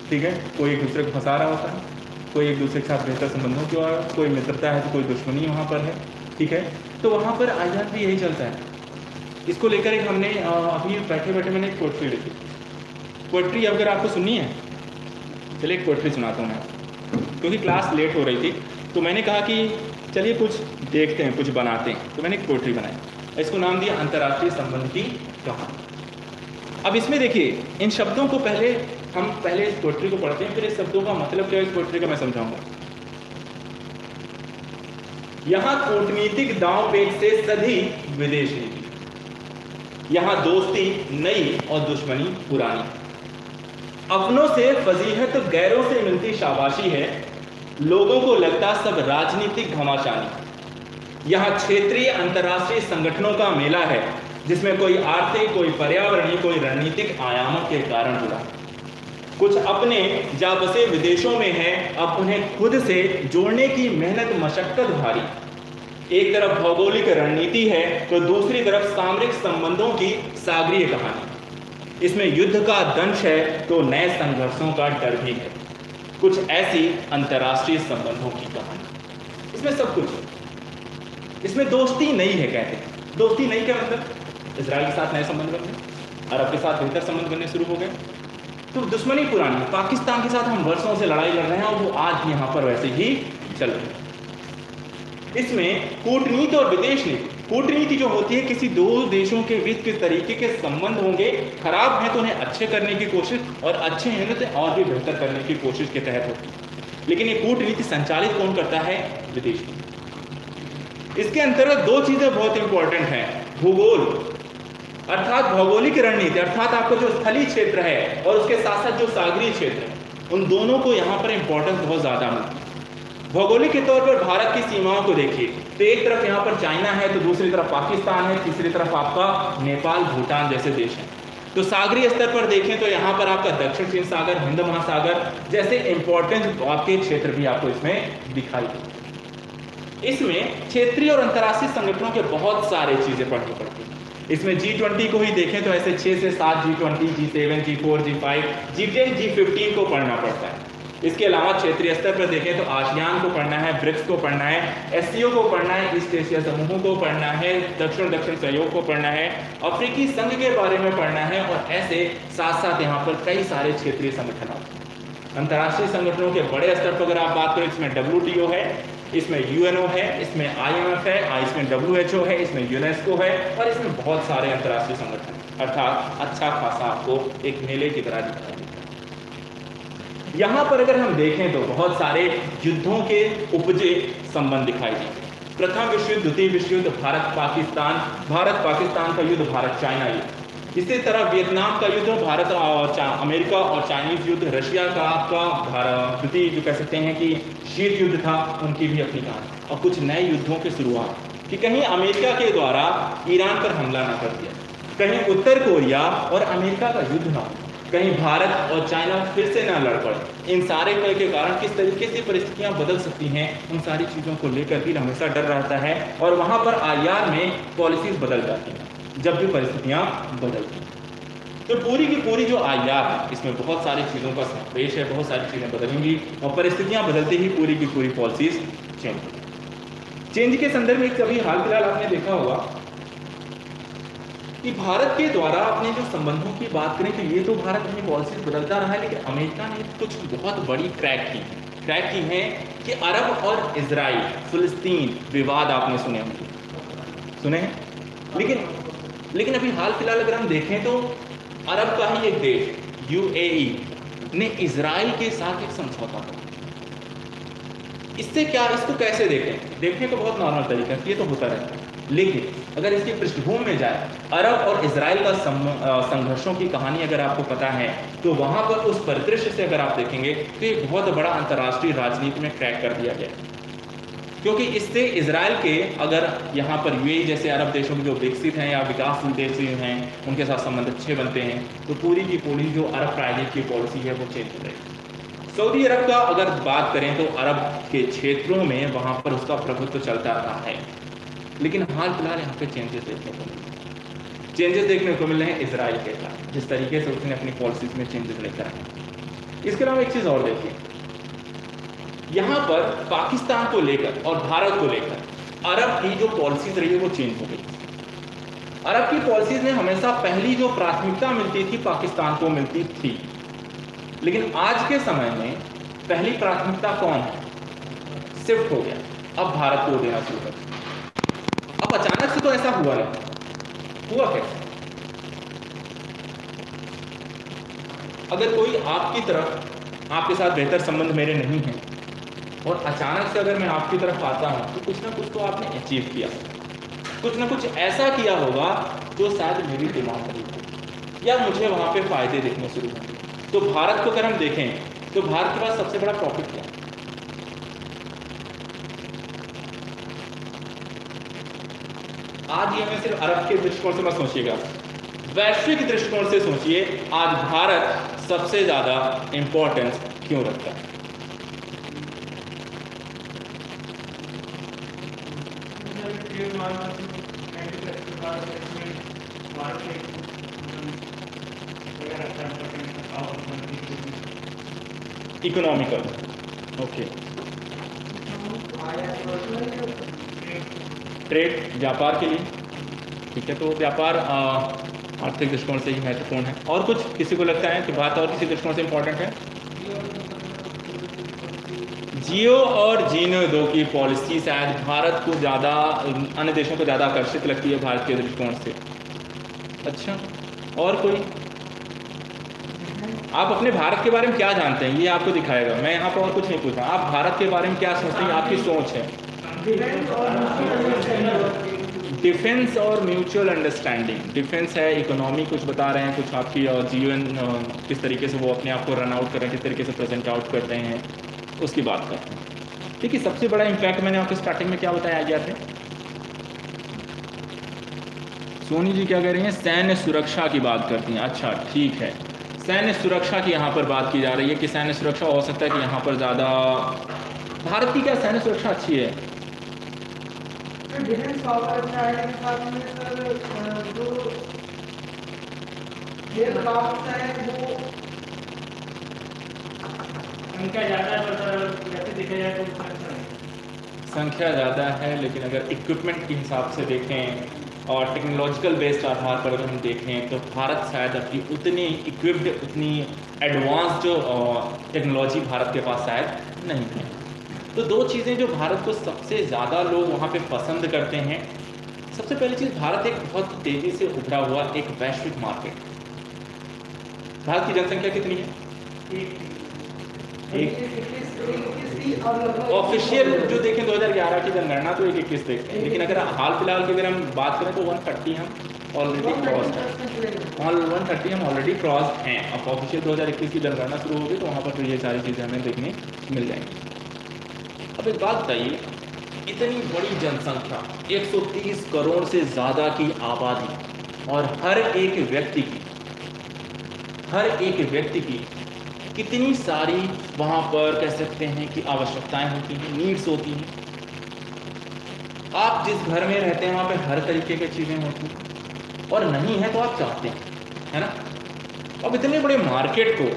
ठीक है? कोई एक दूसरे को फंसा रहा होता है, कोई एक दूसरे के साथ बेहतर संबंधों की और कोई मित्रता है तो कोई दुश्मनी वहाँ पर है, ठीक है? तो वहाँ पर आज़ाद भी यही चलता है। इसको लेकर एक हमने अभी बैठे बैठे मैंने एक पोट्री लिखी। पोट्री अगर आपको सुननी है, चलिए एक पोट्री सुनाता हूँ मैं। क्योंकि क्लास लेट हो रही थी तो मैंने कहा कि चलिए कुछ देखते हैं, कुछ बनाते हैं। तो मैंने एक पोट्री बनाई। इसको नाम दिया अंतर्राष्ट्रीय संबंध की कहानी। अब इसमें देखिए, इन शब्दों को पहले हम पहले इस पोट्री को पढ़ते हैं, फिर इस शब्दों का मतलब क्या है इस पोट्री का मैं समझाऊँगा। यहाँ कूटनीतिक दांव पेच से सधी विदेश नीति यहाँ दोस्ती नई और दुश्मनी पुरानी। अपनों से फजीहत गैरों से मिलती शाबाशी है। लोगों को लगता सब राजनीतिक घमाशानी यहाँ क्षेत्रीय अंतर्राष्ट्रीय संगठनों का मेला है, जिसमें कोई आर्थिक, कोई पर्यावरणीय, कोई रणनीतिक आयामों के कारण जुड़ा। कुछ अपने जा बसे विदेशों में हैं, अब उन्हें खुद से जोड़ने की मेहनत मशक्कत भारी। एक तरफ़ भौगोलिक रणनीति है तो दूसरी तरफ़ सामरिक संबंधों की सागरीय कहानी। इसमें युद्ध का दंश है तो नए संघर्षों का डर भी है। कुछ ऐसी अंतर्राष्ट्रीय संबंधों की कहानी। इसमें सब कुछ है। इसमें दोस्ती नहीं है, कहते दोस्ती नहीं क्या मतलब? इसराइल के साथ नए संबंध बन। गए अरब के साथ बेहतर संबंध बनने शुरू हो गए। तो दुश्मनी पुरानी। पाकिस्तान के साथ हम वर्षों से लड़ाई लड़ रहे हैं और वो आज भी यहाँ पर वैसे ही चल रही इसमें कूटनीति और विदेश नीति कूटनीति जो होती है, किसी दो देशों के बीच किस तरीके के संबंध होंगे, खराब हैं तो उन्हें अच्छे करने की कोशिश और अच्छे हैं तो और भी बेहतर करने की कोशिश के तहत होती है। लेकिन ये कूटनीति संचालित कौन करता है? विदेश नीति इसके अंतर्गत दो चीज़ें बहुत इंपॉर्टेंट हैं। भूगोल। अर्थात भौगोलिक रणनीति, अर्थात आपका जो स्थलीय क्षेत्र है और उसके साथ साथ जो सागरीय क्षेत्र है, उन दोनों को यहाँ पर इंपॉर्टेंस बहुत ज़्यादा मिलती है। भौगोलिक के तौर पर भारत की सीमाओं को देखिए तो एक तरफ़ यहाँ पर चाइना है तो दूसरी तरफ़ पाकिस्तान है, तीसरी तरफ़ आपका नेपाल, भूटान जैसे देश हैं। तो सागरीय स्तर पर देखें तो यहाँ पर आपका दक्षिण चीन सागर, हिंद महासागर जैसे इंपॉर्टेंट आपके क्षेत्र भी आपको इसमें दिखाई देते इसमें क्षेत्रीय और अंतर्राष्ट्रीय संगठनों के बहुत सारे चीज़ें पढ़नी पड़ती हैं। इसमें जी ट्वेंटी को ही देखें तो ऐसे छः से सात G twenty G seven G four G five G ten G fifteen को पढ़ना पड़ता है। इसके अलावा क्षेत्रीय स्तर पर देखें तो आसियान को पढ़ना है, ब्रिक्स को पढ़ना है एस को पढ़ना है, ईस्ट एशिया समूहों को पढ़ना है दक्षिण दक्षिण सहयोग को पढ़ना है, अफ्रीकी संघ के बारे में पढ़ना है और ऐसे साथ साथ यहाँ पर कई सारे क्षेत्रीय संगठन। अंतर्राष्ट्रीय संगठनों के बड़े स्तर पर अगर आप बात करें, इसमें डब्ल्यू है इसमें यूएनओ है, इसमें आईएमएफ है इसमें डब्ल्यू है, इसमें यूनेस्को है और इसमें बहुत सारे अंतर्राष्ट्रीय संगठन अर्थात अच्छा खासा आपको एक मेले की तरह दिखाई देता यहाँ पर अगर हम देखें तो बहुत सारे युद्धों के उपजे संबंध दिखाई देंगे प्रथम विश्व युद्ध, द्वितीय विश्व युद्ध भारत पाकिस्तान भारत पाकिस्तान का युद्ध भारत चाइना युद्ध। इसी तरह वियतनाम का युद्ध, भारत और अमेरिका और चाइनीज़ युद्ध, रशिया का आपका द्वितीय जो कह सकते हैं कि शीत युद्ध था, उनकी भी अपनी कहानी। और कुछ नए युद्धों की शुरुआत कि कहीं अमेरिका के द्वारा ईरान पर हमला ना कर दिया, कहीं उत्तर कोरिया और अमेरिका का युद्ध ना कहीं भारत और चाइना फिर से ना लड़ पड़े। इन सारे के कारण किस तरीके से परिस्थितियाँ बदल सकती हैं, उन सारी चीज़ों को लेकर भी हमेशा डर रहता है और वहाँ पर आई में पॉलिसीज़ बदल जाती हैं। जब भी परिस्थितियाँ बदलती तो पूरी की पूरी जो आयात है इसमें बहुत सारी चीज़ों का समावेश है, बहुत सारी चीज़ें बदलेंगी और परिस्थितियाँ बदलते ही पूरी की पूरी पॉलिसीज़ चेंज चेंज के संदर्भ में कभी हाल फ़िलहाल आपने देखा होगा कि भारत के द्वारा अपने जो संबंधों की बात करें तो ये तो भारत अपनी पॉलिसीज़ बदलता रहा है, लेकिन अमेरिका ने कुछ बहुत बड़ी क्रैक की क्रैक की है कि अरब और इसराइल फिलिस्तीन विवाद आपने सुने सुने हैं? लेकिन लेकिन अभी हाल फ़िलहाल अगर हम देखें तो अरब का ही एक देश, यूएई, ने इसराइल के साथ एक समझौता कर। इससे क्या, इसको कैसे देखें? देखने को बहुत नॉर्मल तरीका ये तो होता रहता है। लेकिन अगर इसकी पृष्ठभूमि में जाए, अरब और इसराइल का संघर्षों की कहानी अगर आपको पता है तो वहाँ पर उस परिदृश्य से अगर आप देखेंगे तो एक बहुत बड़ा अंतर्राष्ट्रीय राजनीति में क्रैक कर दिया गया क्योंकि इससे इसराइल के अगर यहाँ पर यूएई जैसे अरब देशों में जो विकसित हैं या विकासशील देश हैं, उनके साथ संबंध अच्छे बनते हैं तो पूरी की पूरी जो अरब प्राइवेट की पॉलिसी है वो चेंज हो जाएगी। सऊदी अरब का अगर बात करें तो अरब के क्षेत्रों में वहाँ पर उसका प्रभुत्व चलता रहा है। लेकिन हाल फ़िलहाल यहाँ पे चेंजेस देखने को मिले चेंजेस देखने को मिल रहे हैं इसराइल के साथ, जिस तरीके से उसने अपनी पॉलिसीज़ में चेंजेस लेकर आए। इसके अलावा एक चीज़ और देखिए यहाँ पर पाकिस्तान को लेकर और भारत को लेकर अरब की जो पॉलिसीज़ रही है वो चेंज हो गई। अरब की पॉलिसीज़ में हमेशा पहली जो प्राथमिकता मिलती थी पाकिस्तान को मिलती थी। लेकिन आज के समय में पहली प्राथमिकता कौन है? शिफ्ट हो गया। अब भारत को देना शुरू कर अब अचानक से तो ऐसा हुआ नहीं। हुआ कैसे अगर कोई आपकी तरफ़ आपके साथ बेहतर संबंध मेरे नहीं है और अचानक से अगर मैं आपकी तरफ़ आता हूँ तो कुछ ना कुछ तो आपने अचीव किया। कुछ ना कुछ ऐसा किया होगा जो शायद मेरी दिमाग करी या मुझे वहाँ पे फ़ायदे देखने शुरू होंगे। तो भारत को अगर हम देखें तो भारत के पास सबसे बड़ा प्रॉफिट क्या है? आज ये हमें सिर्फ़ अरब के दृष्टिकोण से मत सोचिएगा। वैश्विक दृष्टिकोण से सोचिए, आज भारत सबसे ज़्यादा इंपॉर्टेंस क्यों रखता है? इकोनॉमिकल ओके ट्रेड व्यापार के लिए। ठीक है तो व्यापार आर्थिक दृष्टिकोण से ही महत्वपूर्ण है। और कुछ किसी को लगता है कि बात और किसी दृष्टिकोण से इंपॉर्टेंट है? जियो और जीनो दो की पॉलिसी शायद भारत को ज़्यादा, अन्य देशों को ज़्यादा आकर्षित लगती है भारत के दृष्टिकोण से। अच्छा और कोई? आप अपने भारत के बारे में क्या जानते हैं? ये आपको दिखाएगा। मैं यहाँ पर और कुछ नहीं पूछा आप भारत के बारे में क्या सोचते हैं? आपकी सोच है। डिफेंस और म्यूचुअल अंडरस्टैंडिंग। डिफेंस है, इकोनॉमी कुछ बता रहे हैं, कुछ आपकी जीवन किस तरीके से वो अपने आप को रन आउट कर रहे हैं, किस तरीके से प्रेजेंट आउट कर रहे हैं। उसकी बात करते हैं ठीक है, सबसे बड़ा इम्पैक्ट मैंने आपको स्टार्टिंग में क्या बताया गया थे? सोनी जी क्या कह रही हैं? सैन्य सुरक्षा की बात करती हैं। अच्छा ठीक है। सैन्य सुरक्षा की यहाँ पर बात की जा रही है कि सैन्य सुरक्षा, हो सकता है कि यहाँ पर ज़्यादा भारत की क्या सैन्य सुरक्षा अच्छी है? अच्छा जो संख्या ज़्यादा है पर जैसे देखा जाए तो संख्या ज़्यादा है लेकिन अगर इक्विपमेंट के हिसाब से देखें और टेक्नोलॉजिकल बेस्ड आधार पर अगर हम देखें तो भारत शायद अपनी उतनी इक्विप्ड उतनी एडवांस जो टेक्नोलॉजी भारत के पास शायद नहीं है। तो दो चीज़ें जो भारत को सबसे ज़्यादा लोग वहाँ पे पसंद करते हैं। सबसे पहली चीज़ भारत एक बहुत तेज़ी से उभरा हुआ एक वैश्विक मार्केट भारत की जनसंख्या कितनी है? ऑफिशियल जो देखें 2011 की जनगणना तो एक इक्कीस देखते हैं। लेकिन अगर हाल फ़िलहाल की अगर हम बात करें तो 130 हम ऑलरेडी क्रॉस हैं। वन थर्टी हम ऑलरेडी क्रॉस हैं। अब ऑफिशियल 2021 की जनगणना शुरू होगी तो वहाँ पर फिर ये सारी चीज़ें हमें देखने मिल जाएँगी। अब एक बात बताइए, इतनी बड़ी जनसंख्या 130 करोड़ से ज़्यादा की आबादी और हर एक व्यक्ति की, हर एक व्यक्ति की कितनी सारी वहाँ पर कह सकते हैं कि आवश्यकताएँ होती हैं नीड्स होती हैं। आप जिस घर में रहते हैं, वहाँ पे हर तरीके की चीज़ें होती हैं। और नहीं है तो आप चाहते हैं, है ना? अब इतने बड़े मार्केट को,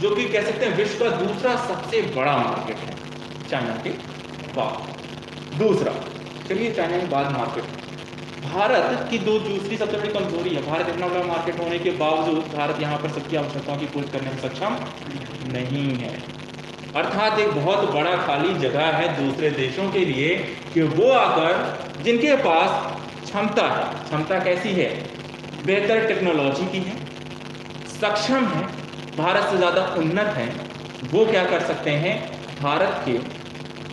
जो कि कह सकते हैं विश्व का दूसरा सबसे बड़ा मार्केट है चाइना के बाद। दूसरा, चलिए चाइना के बाद मार्केट भारत की दो दूसरी सबसे बड़ी कमज़ोरी है। भारत इतना बड़ा मार्केट होने के बावजूद भारत यहाँ पर सबकी आवश्यकताओं की पूर्ति करने में सक्षम नहीं है। अर्थात एक बहुत बड़ा खाली जगह है दूसरे देशों के लिए कि वो आकर जिनके पास क्षमता है, क्षमता कैसी है? बेहतर टेक्नोलॉजी की है, सक्षम है, भारत से ज़्यादा उन्नत है, वो क्या कर सकते हैं? भारत के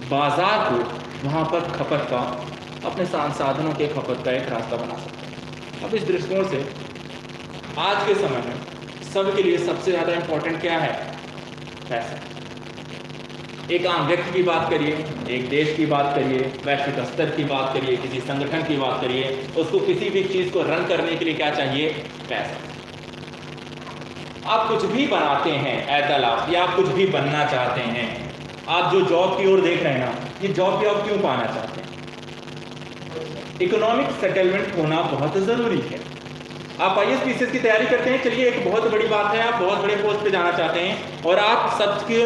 बाज़ार को वहाँ पर खपत का अपने संसाधनों के खपत का एक रास्ता बना सकते हैं। अब इस दृष्टिकोण से, आज के समय में सबके लिए सबसे ज़्यादा इंपॉर्टेंट क्या है? पैसा। एक आम व्यक्ति की बात करिए, एक देश की बात करिए, वैश्विक स्तर की बात करिए, किसी संगठन की बात करिए, उसको किसी भी चीज़ को रन करने के लिए क्या चाहिए? पैसा। आप कुछ भी बनाते हैं ऐतल आप या आप कुछ भी बनना चाहते हैं, आप जो जॉब की ओर देख रहे हैं ना, ये जॉब की आप क्यों पाना चाहते हैं? इकोनॉमिक सेटलमेंट होना बहुत ज़रूरी है। आप आई एस की तैयारी करते हैं। चलिए, एक बहुत बड़ी बात है। आप बहुत बड़े पोस्ट पे जाना चाहते हैं और आप सबके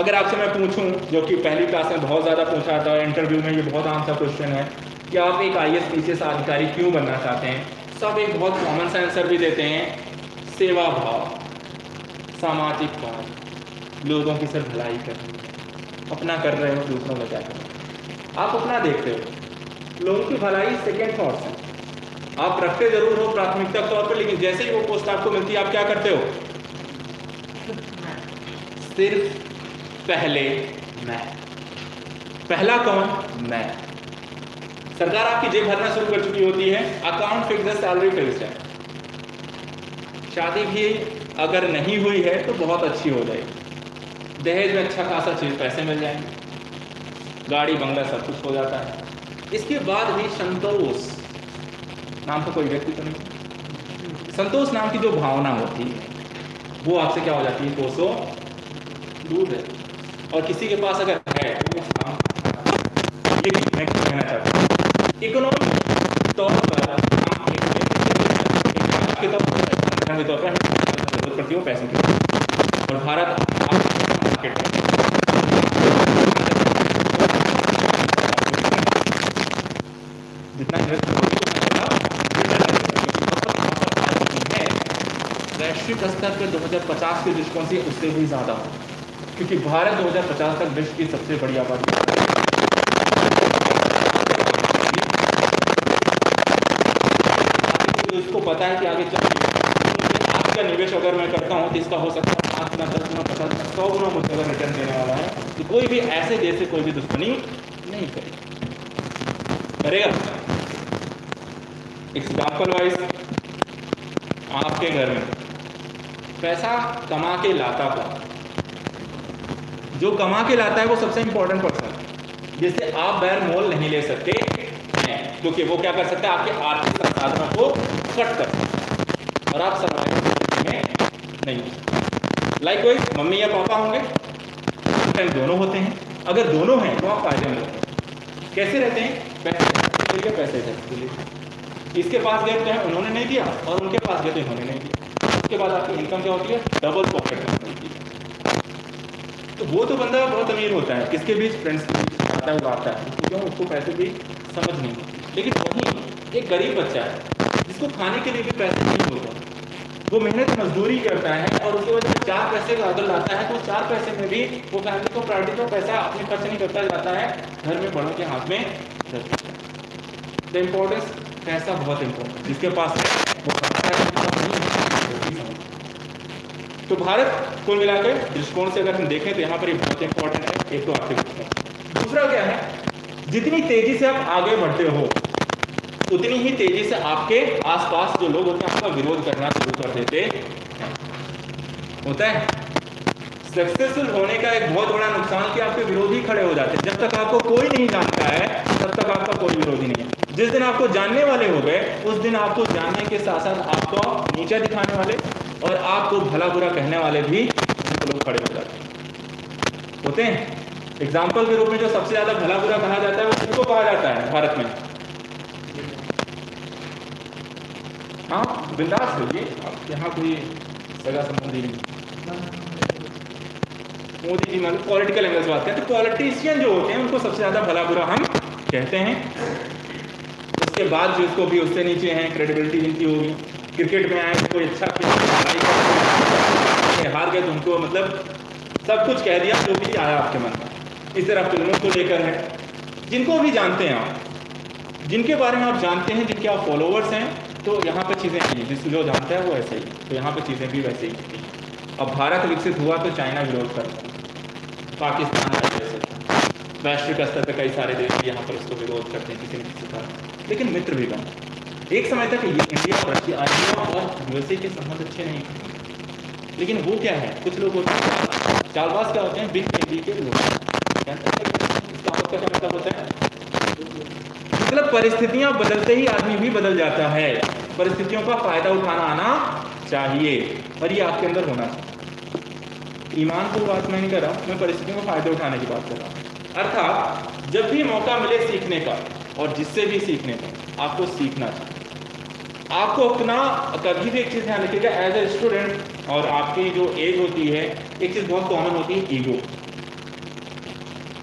अगर आपसे मैं पूछूँ, जो कि पहली क्लास में बहुत ज़्यादा पूछा था इंटरव्यू में ये बहुत आम सा क्वेश्चन है, कि आप एक आई एस अधिकारी क्यों बनना चाहते हैं? सब एक बहुत कॉमन सा आंसर भी देते हैं। सेवा भाव, सामाजिक भाव, लोगों की सर भलाई करनी अपना कर रहे हो, दूसरों का क्या कर आप अपना देखते हो। लोगों की भलाई सेकेंड थॉट्स है। आप रखते ज़रूर हो प्राथमिकता तौर पर लेकिन जैसे ही वो पोस्ट आपको मिलती है, आप क्या करते हो? सिर्फ़ पहले मैं। पहला कौन? मैं। सरकार आपकी जेब भरना शुरू कर चुकी होती है। अकाउंट फिक्स सैलरी फिक्स है। शादी भी अगर नहीं हुई है तो बहुत अच्छी हो जाएगी। दहेज में अच्छा खासा चीज़, पैसे मिल जाएँगे। गाड़ी, बंगला, सब कुछ हो जाता है। इसके बाद भी संतोष। नाम का कोई व्यक्ति तो नहीं। संतोष नाम की जो भावना होती है, वो आपसे क्या हो जाती है? कोसो दूर है। और किसी के पास अगर है तो ये मैं कहना चाहता हूँ। इकोनॉमिक तौर पर के तौर पर तौर पर ज़रूरत पड़ती है की और भारत मार्केट वैश्विक स्तर पर 2050 के दृष्टिकोण से उससे भी ज़्यादा हो, क्योंकि भारत 2050 तक विश्व की सबसे बड़ी आबादी इसको पता है कि आगे चल आज का निवेश अगर मैं करता हूँ तो इसका हो सकता है पाँच गुना, दस गुना, पचास गुना, सौ गुना मुझे अगर रिटर्न देने वाला है तो कोई भी ऐसे देश से कोई भी दुश्मनी नहीं करेगा। करेगा? एग्ज़ाम्पल वाइज आपके घर में। पैसा कमा के लाता कौन जो कमा के लाता है, वो सबसे इंपॉर्टेंट पर्सन जिससे आप बैर मोल नहीं ले सकते हैं। क्योंकि वो क्या कर सकता है? आपके आर्थिक संसाधनों को कट कर सकते और आप सर्वाइव में नहीं लाइक वाइज मम्मी या पापा होंगे। दोनों होते हैं। अगर दोनों हैं तो आप फ़ायदे में रहते हैं। कैसे रहते हैं? पैसे पैसे इसके पास गए तो उन्होंने नहीं दिया और उनके पास गए तो इन्होंने नहीं दिया। उसके बाद आपकी इनकम क्या होती है? डबल पॉकेट होती है। तो वो तो बंदा बहुत अमीर होता है। किसके बीच? फ्रेंड्स के बीच। आता है आता है। क्यों उसको पैसे की समझ नहीं होती। लेकिन वहीं एक गरीब बच्चा है, जिसको खाने के लिए भी पैसे नहीं होते। वो मेहनत, मजदूरी करता है और उसके वजह से चार पैसे का अगर लाता है तो चार पैसे में भी वो फैमिली को प्रायोरिटी का पैसा अपने खर्च नहीं करता, जाता है, घर में बड़ों के हाथ में द इम्पोर्टेंस पैसा बहुत इम्पोर्टेंट जिसके पास तो भारत कुल मिलाकर दृष्टिकोण से अगर हम देखें तो यहाँ पर ये बहुत इंपॉर्टेंट है। एक तो आर्थिक दूसरा क्या है? जितनी तेज़ी से आप आगे बढ़ते हो, उतनी ही तेज़ी से आपके आसपास जो लोग होते हैं, आपका विरोध करना शुरू कर देते होता है? सक्सेसफुल होने का एक बहुत बड़ा नुकसान कि आपके विरोधी खड़े हो जाते हैं। जब तक आपको कोई नहीं जानता है, तब तक आपका कोई विरोधी नहीं है। जिस दिन आपको जानने वाले हो गए, उस दिन आपको जानने के साथ साथ आपको नीचा दिखाने वाले और आपको भला बुरा कहने वाले भी लोग खड़े हो जाते होते हैं। एग्ज़ाम्पल के रूप में जो सबसे ज़्यादा भला बुरा कहा जाता है, वो किसको कहा जाता है भारत में? हाँ बिंदास होइए आप यहाँ कोई सगा संबंधी नहीं। मोदी जी मतलब पॉलिटिकल एंगल से बात करें तो पॉलिटिशियन जो होते हैं, उनको सबसे ज़्यादा भला बुरा हम कहते हैं। उसके बाद जो उसको भी उससे नीचे हैं क्रेडिबिलिटी जिनकी होगी। क्रिकेट में आए, कोई अच्छा हार गए तो उनको मतलब सब कुछ कह दिया, जो भी आया आपके मन में। इस तरह फ़िल्मों को लेकर है। जिनको भी जानते हैं आप, जिनके बारे में आप जानते हैं, जिनके आप फॉलोअर्स हैं तो यहाँ पर चीज़ें नहीं। जिस जो जानता है वो ऐसे ही। तो यहाँ पर चीज़ें भी वैसे ही अब भारत विकसित हुआ तो चाइना विरोध करता पाकिस्तान वैश्विक स्तर पर कई सारे देश भी यहाँ पर उसको विरोध करते हैं, किसी न किसी तरह। लेकिन मित्र भी बने एक समय तक इंडिया और रशिया और यूएसए के संबंध अच्छे नहीं थे। लेकिन वो क्या है? कुछ लोग होते हैं, चालबाज क्या होते हैं? बिग बेबी के लोग। मतलब होता है? मतलब परिस्थितियाँ बदलते ही आदमी भी बदल जाता है। परिस्थितियों का फ़ायदा उठाना आना चाहिए और ये आपके अंदर होना चाहिए। ईमान को बात मैं नहीं कर रहा, मैं परिस्थितियों का फ़ायदा उठाने की बात कर रहा हूँ। अर्थात जब भी मौका मिले सीखने का और जिससे भी सीखने का आपको सीखना चाहिए। आपको अपना, कभी भी एक चीज़ ध्यान रखिएगा एज ए स्टूडेंट और आपकी जो एज होती है, एक चीज़ बहुत कॉमन होती है ईगो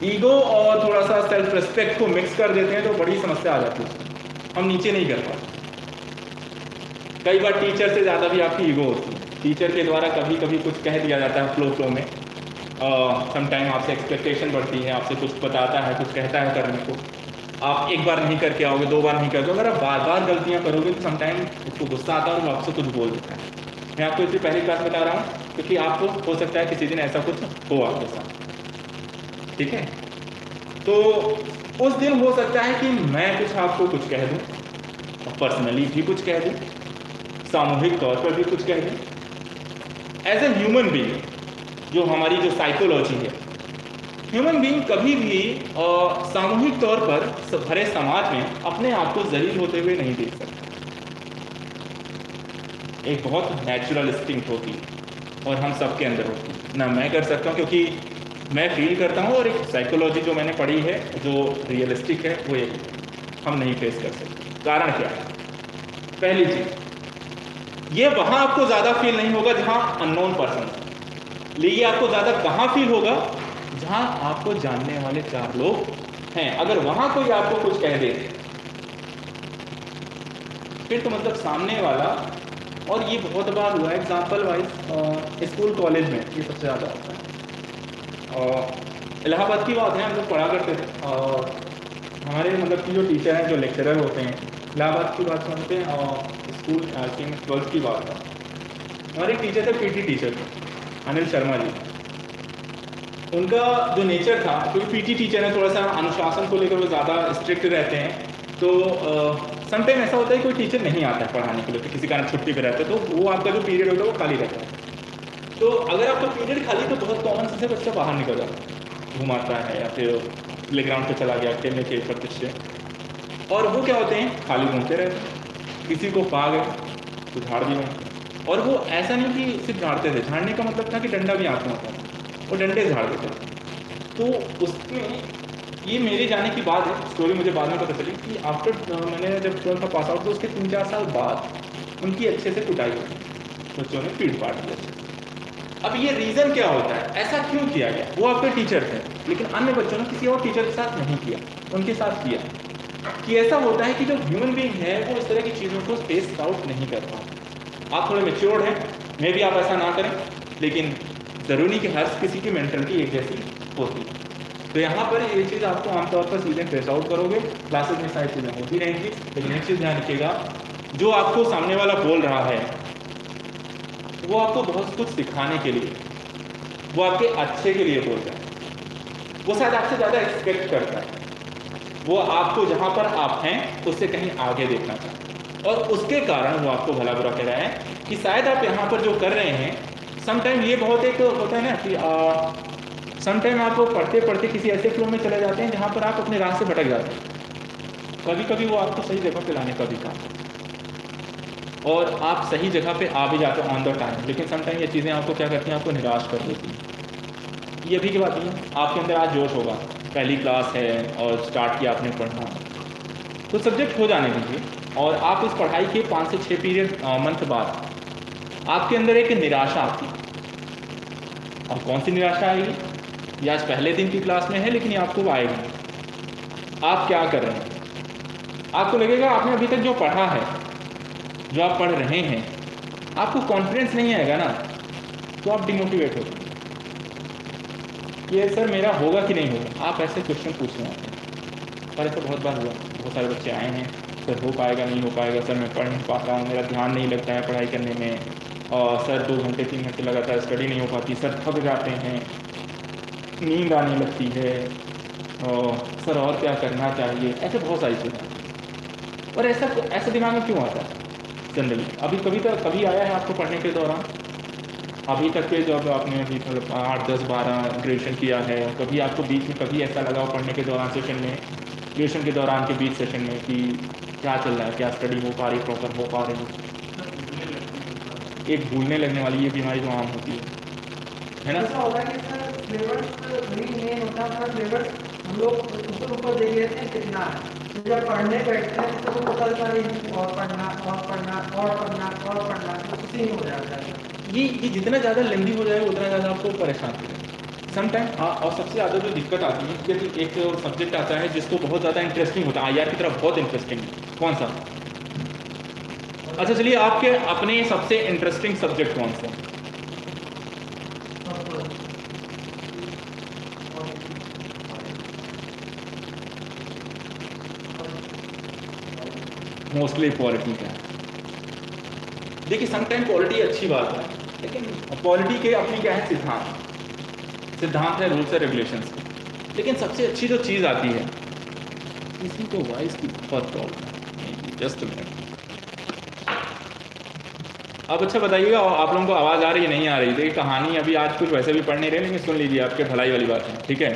ईगो और थोड़ा सा सेल्फ रिस्पेक्ट को मिक्स कर देते हैं तो बड़ी समस्या आ जाती है। हम नीचे नहीं कर पाते। कई बार टीचर से ज़्यादा भी आपकी ईगो होती है। टीचर के द्वारा कभी कभी कुछ कह दिया जाता है फ्लो फ्लो में। समटाइम आपसे एक्सपेक्टेशन बढ़ती है, आपसे कुछ बताता है, कुछ कहता है करने को। आप एक बार नहीं करके आओगे, दो बार नहीं करते अगर आप बार बार गलतियाँ करोगे तो समटाइम उसको गुस्सा आता है और आपसे कुछ बोल देता है। मैं आपको इसी पहली क्लास बता रहा हूँ, क्योंकि आपको हो सकता है किसी दिन ऐसा कुछ हो आपके साथ। ठीक है? तो उस दिन हो सकता है कि मैं कुछ आपको कुछ कह दूँ पर्सनली भी कुछ कह दूँ, सामूहिक तौर पर भी कुछ कह दूँ। एज ए ह्यूमन बींग जो हमारी जो साइकोलॉजी है ह्यूमन बींग कभी भी सामूहिक तौर पर भरे समाज में अपने आप को जलील होते हुए नहीं देख सकता। एक बहुत नेचुरल स्टिंग होती है और हम सबके अंदर होती है। ना मैं कर सकता हूँ क्योंकि मैं फील करता हूँ और एक साइकोलॉजी जो मैंने पढ़ी है, जो रियलिस्टिक है, वो एक हम नहीं फेस कर सकते। कारण क्या है? पहली चीज़, ये वहाँ आपको ज़्यादा फील नहीं होगा जहाँ अननोन पर्सन लेकिन आपको ज़्यादा कहाँ फील होगा? जहाँ आपको जानने वाले चार लोग हैं। अगर वहाँ कोई आपको कुछ कह दे, फिर तो मतलब सामने वाला, और ये बहुत बार हुआ है एग्ज़ाम्पल वाइज स्कूल कॉलेज में, ये सबसे ज़्यादा होता है। और इलाहाबाद की बात है, हम लोग पढ़ा करते थे। और हमारे मतलब की जो टीचर हैं, जो लेक्चरर होते हैं, इलाहाबाद की बात सुनते हैं, और स्कूल ट्वेल्थ की बात है। हमारे टीचर थे पीटी टीचर अनिल शर्मा जी। उनका जो नेचर था, क्योंकि तो पीटी टीचर है, थोड़ा सा अनुशासन को लेकर वो ज़्यादा स्ट्रिक्ट रहते हैं। तो समटाइम ऐसा होता है कोई टीचर नहीं आता है पढ़ाने के लिए तो किसी कारण छुट्टी पर रहता है तो वो आपका जो पीरियड होता है वो खाली रहता है। तो अगर आपका पीरियड खाली तो बहुत कॉमन से बच्चा बाहर निकल जाता है घुमाता है या फिर प्ले ग्राउंड पर चला गया, खेलने के प्रतिष्ठे और वो क्या होते हैं? खाली घूमते रहते हैं। किसी को पा गए तो झाड़ दिए और वो ऐसा नहीं कि सिर्फ़ झाड़ते थे, झाड़ने का मतलब था कि डंडा भी में होता था वो डंडे झाड़ देते तो उसमें ये मेरे जाने की बात है स्टोरी मुझे बाद में पता चली कि आफ्टर मैंने जब ट्वेल्थ का पास आउट तो उसके तीन चार साल बाद उनकी अच्छे से कुटाई हुई। बच्चों ने पीट पाट दिया अब ये रीज़न क्या होता है? ऐसा क्यों किया गया? वो आपके टीचर थे, लेकिन अन्य बच्चों ने किसी और टीचर के साथ नहीं किया। उनके साथ किया। कि ऐसा होता है कि जो ह्यूमन बींग है, वो इस तरह की चीज़ों को स्पेस आउट नहीं कर पाते। आप थोड़े मेच्योर्ड हैं, मे भी आप ऐसा ना करें, लेकिन ज़रूरी कि हर किसी की मेंटलिटी एक जैसी होती है। तो यहाँ पर ये चीज़ आपको आमतौर पर सीधे ट्रेस आउट करोगे क्लासेस में सारी चीज़ें होती रहेंगी, लेकिन एक चीज़ ध्यान रखिएगा, जो आपको सामने वाला बोल रहा है, वो आपको बहुत कुछ सिखाने के लिए, वो आपके अच्छे के लिए बोल रहा है। वो शायद आपसे ज़्यादा एक्सपेक्ट करता है। वो आपको जहाँ पर आप हैं, उससे कहीं आगे देखना चाहता है। और उसके कारण वो आपको भला बुरा कह रहा है कि शायद आप यहाँ पर जो कर रहे हैं समटाइम ये बहुत एक होता है ना कि समटाइम आप पढ़ते पढ़ते किसी ऐसे फ्लो में चले जाते हैं जहाँ पर आप अपने से भटक जाते हैं। कभी कभी वो आपको सही जगह पे लाने का भी काम और आप सही जगह पे आ भी जाते हो ऑन द टाइम लेकिन समटाइम ये चीज़ें आपको क्या करती हैं? आपको निराश कर देती हैं। ये भी की बात नहीं आपके अंदर आज जोश होगा। पहली क्लास है और स्टार्ट किया आपने पढ़ना। तो सब्जेक्ट हो जाने दीजिए। और आप इस पढ़ाई के पाँच से छः पीरियड मंथ बाद आपके अंदर एक निराशा आती है। और कौन सी निराशा आएगी? ये आज पहले दिन की क्लास में है, लेकिन ये आपको आएगी। आप क्या कर रहे हैं? आपको लगेगा आपने अभी तक जो पढ़ा है, जो आप पढ़ रहे हैं, आपको कॉन्फिडेंस नहीं आएगा ना तो आप डिमोटिवेट हो ये सर, मेरा होगा कि नहीं होगा? आप ऐसे क्वेश्चन पूछ रहे हैं। और ऐसा बहुत बार हुआ। बहुत सारे बच्चे आए हैं, सर, हो पाएगा, नहीं हो पाएगा, सर, मैं पढ़ नहीं पाता हूँ, मेरा ध्यान नहीं लगता है पढ़ाई करने में। और सर दो घंटे, तीन घंटे लगातार स्टडी नहीं हो पाती, सर थक जाते हैं, नींद आने लगती है, और सर और क्या करना चाहिए? ऐसे बहुत सारी चीज़ें और ऐसा ऐसा दिमाग में क्यों आता है? जनरली अभी कभी तक कभी आया है आपको पढ़ने के दौरान? अभी तक के जब आपने अभी आठ, दस, बारह ग्रेजुएशन किया है, कभी आपको बीच में कभी ऐसा लगा हो पढ़ने के दौरान सेशन में ग्रेजुएशन के दौरान के बीच सेशन में कि क्या चल रहा है, क्या स्टडी हो पा रही प्रॉपर हो पा रही? एक भूलने लगने वाली ये बीमारी जो आम होती है। है ना? ऐसा होता है कि सर फ्लेवर्स वही मेन होता है सर फ्लेवर्स हम लोग ऊपर ऊपर देख लेते हैं कितना है। जब पढ़ने बैठते हैं तो वो पता चलता है और पढ़ना और पढ़ना और पढ़ना और पढ़ना तो उसी हो जाता है। ये ये जितना ज़्यादा लेंदी हो जाएगा उतना ज़्यादा आपको परेशान करेगा समटाइम और सबसे ज़्यादा जो दिक्कत आती है कि एक सब्जेक्ट आता है जिसको बहुत ज़्यादा इंटरेस्टिंग होता है आई की तरफ़ बहुत इंटरेस्टिंग है। कौन सा? अच्छा चलिए, आपके अपने सबसे इंटरेस्टिंग सब्जेक्ट कौन सा मोस्टली पॉलिटी का देखिए समटाइम पॉलिटी अच्छी बात है, लेकिन पॉलिटी के अपने क्या है? सिद्धांत। सिद्धांत है रूल्स एंड रेगुलेशंस लेकिन सबसे अच्छी जो चीज़ आती है इसी को वॉइस की बहुत प्रॉब्लम जस्ट मिनट अब अच्छा बताइएगा आप लोगों को आवाज़ आ रही है, नहीं आ रही देखिए कहानी अभी आज कुछ वैसे भी पढ़ नहीं रहे लेकिन सुन लीजिए आपके भलाई वाली बात है, ठीक है?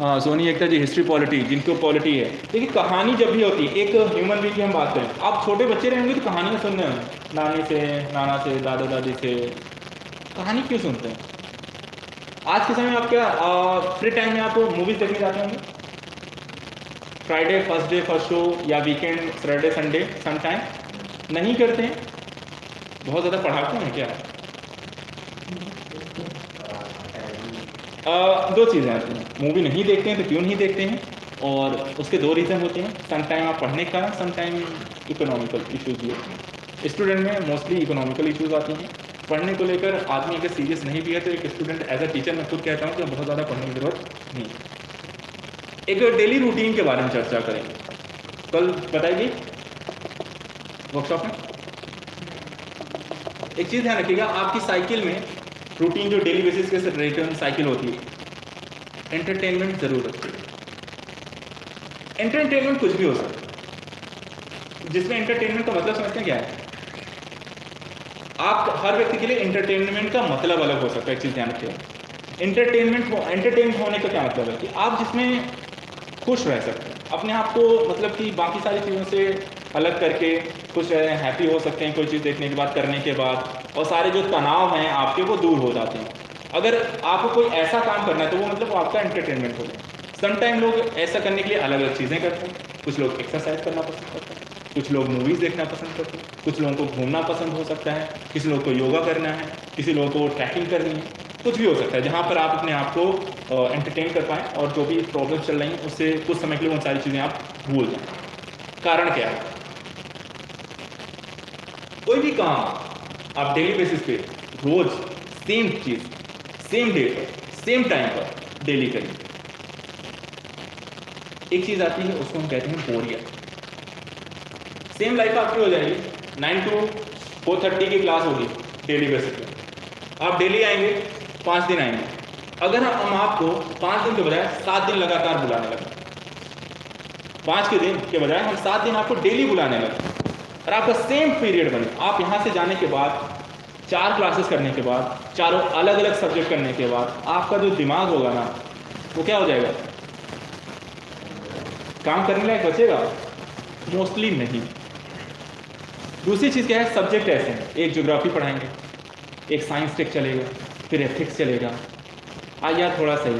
हाँ सोनी एकता जी, हिस्ट्री पॉलिटी, जिनको पॉलिटी है। देखिए, कहानी जब भी होती है एक ह्यूमन बींग की हम बात करें, आप छोटे बच्चे रहेंगे तो कहानियाँ सुनने हैं नानी से, नाना से दादा दादी से। कहानी क्यों सुनते हैं? आज के समय आप क्या फ्री टाइम में आप मूवीज़ देखने जाते होंगे? Friday first day first show या weekend Saturday Sunday some time नहीं करते हैं? बहुत ज़्यादा पढ़ाते हैं क्या? आ, दो चीज़ें आती हैं। मूवी नहीं देखते हैं तो क्यों नहीं देखते हैं? और उसके दो रीज़न होते हैं। सम टाइम आप पढ़ने के कारण सम टाइम इकोनॉमिकल इश्यूज़ भी होते हैं। स्टूडेंट में मोस्टली इकोनॉमिकल इश्यूज़ आती हैं। पढ़ने को लेकर आदमी अगर सीरियस नहीं भी है तो एक स्टूडेंट एज अ टीचर मैं खुद कहता हूँ कि बहुत ज़्यादा पढ़ने की ज़रूरत नहीं एक डेली रूटीन के बारे में चर्चा करेंगे। कल बताइए। वर्कशॉप में? एक चीज़ ध्यान रखिएगा, आपकी साइकिल में रूटीन जो डेली बेसिस के रिटर्न साइकिल होती है। एंटरटेनमेंट ज़रूर रखिए एंटरटेनमेंट कुछ भी हो सकता है। जिसमें एंटरटेनमेंट का मतलब समझते हैं क्या है? आप हर व्यक्ति के लिए एंटरटेनमेंट का मतलब अलग हो सकता है, एक चीज़ ध्यान रखिए एंटरटेनमेंट एंटरटेन होने का क्या मतलब है? कि आप जिसमें खुश रह सकते हैं। अपने आप को मतलब कि बाकी सारी चीज़ों से अलग करके रहे हैप्पी हो सकते हैं कोई चीज़ देखने के बाद, करने के बाद। और सारे जो तनाव हैं आपके, वो दूर हो जाते हैं। अगर आपको कोई ऐसा काम करना है तो वो मतलब आपका एंटरटेनमेंट हो। गया समटाइम लोग ऐसा करने के लिए अलग अलग चीज़ें करते हैं। कुछ लोग एक्सरसाइज करना पसंद करते हैं। कुछ लोग मूवीज़ देखना पसंद करते हैं। कुछ लोगों को घूमना पसंद हो सकता है। किसी लोगों को योगा करना है। किसी लोगों को ट्रैकिंग करनी है। कुछ भी हो सकता है, जहाँ पर आप अपने आप को एंटरटेन कर पाएँ और जो भी प्रॉब्लम चल रही हैं, उससे कुछ समय के लिए उन सारी चीज़ें आप भूल जाएँ। कारण क्या है? कोई भी काम आप डेली बेसिस पे रोज सेम चीज़ सेम डे पर सेम टाइम पर डेली करिए एक चीज़ आती है, उसको हम कहते हैं बोरियत सेम लाइफ आपकी हो जाएगी। नाइन टू फोर थर्टी की क्लास होगी डेली बेसिस पे। आप डेली आएँगे, पाँच दिन आएँगे। अगर हम आपको पाँच दिन के बजाय सात दिन लगातार बुलाने लगे। पाँच के दिन के बजाय हम सात दिन आपको डेली बुलाने लगे। और आपका सेम पीरियड बने। आप यहाँ से जाने के बाद, चार क्लासेस करने के बाद, चारों अलग अलग सब्जेक्ट करने के बाद, आपका जो दिमाग होगा ना, वो क्या हो जाएगा? काम करने लायक बचेगा? मोस्टली नहीं। दूसरी चीज़ क्या है? सब्जेक्ट ऐसे हैं। एक ज्योग्राफी पढ़ाएँगे, एक साइंस टेक चलेगा, फिर एथिक्स चलेगा। आ या थोड़ा सही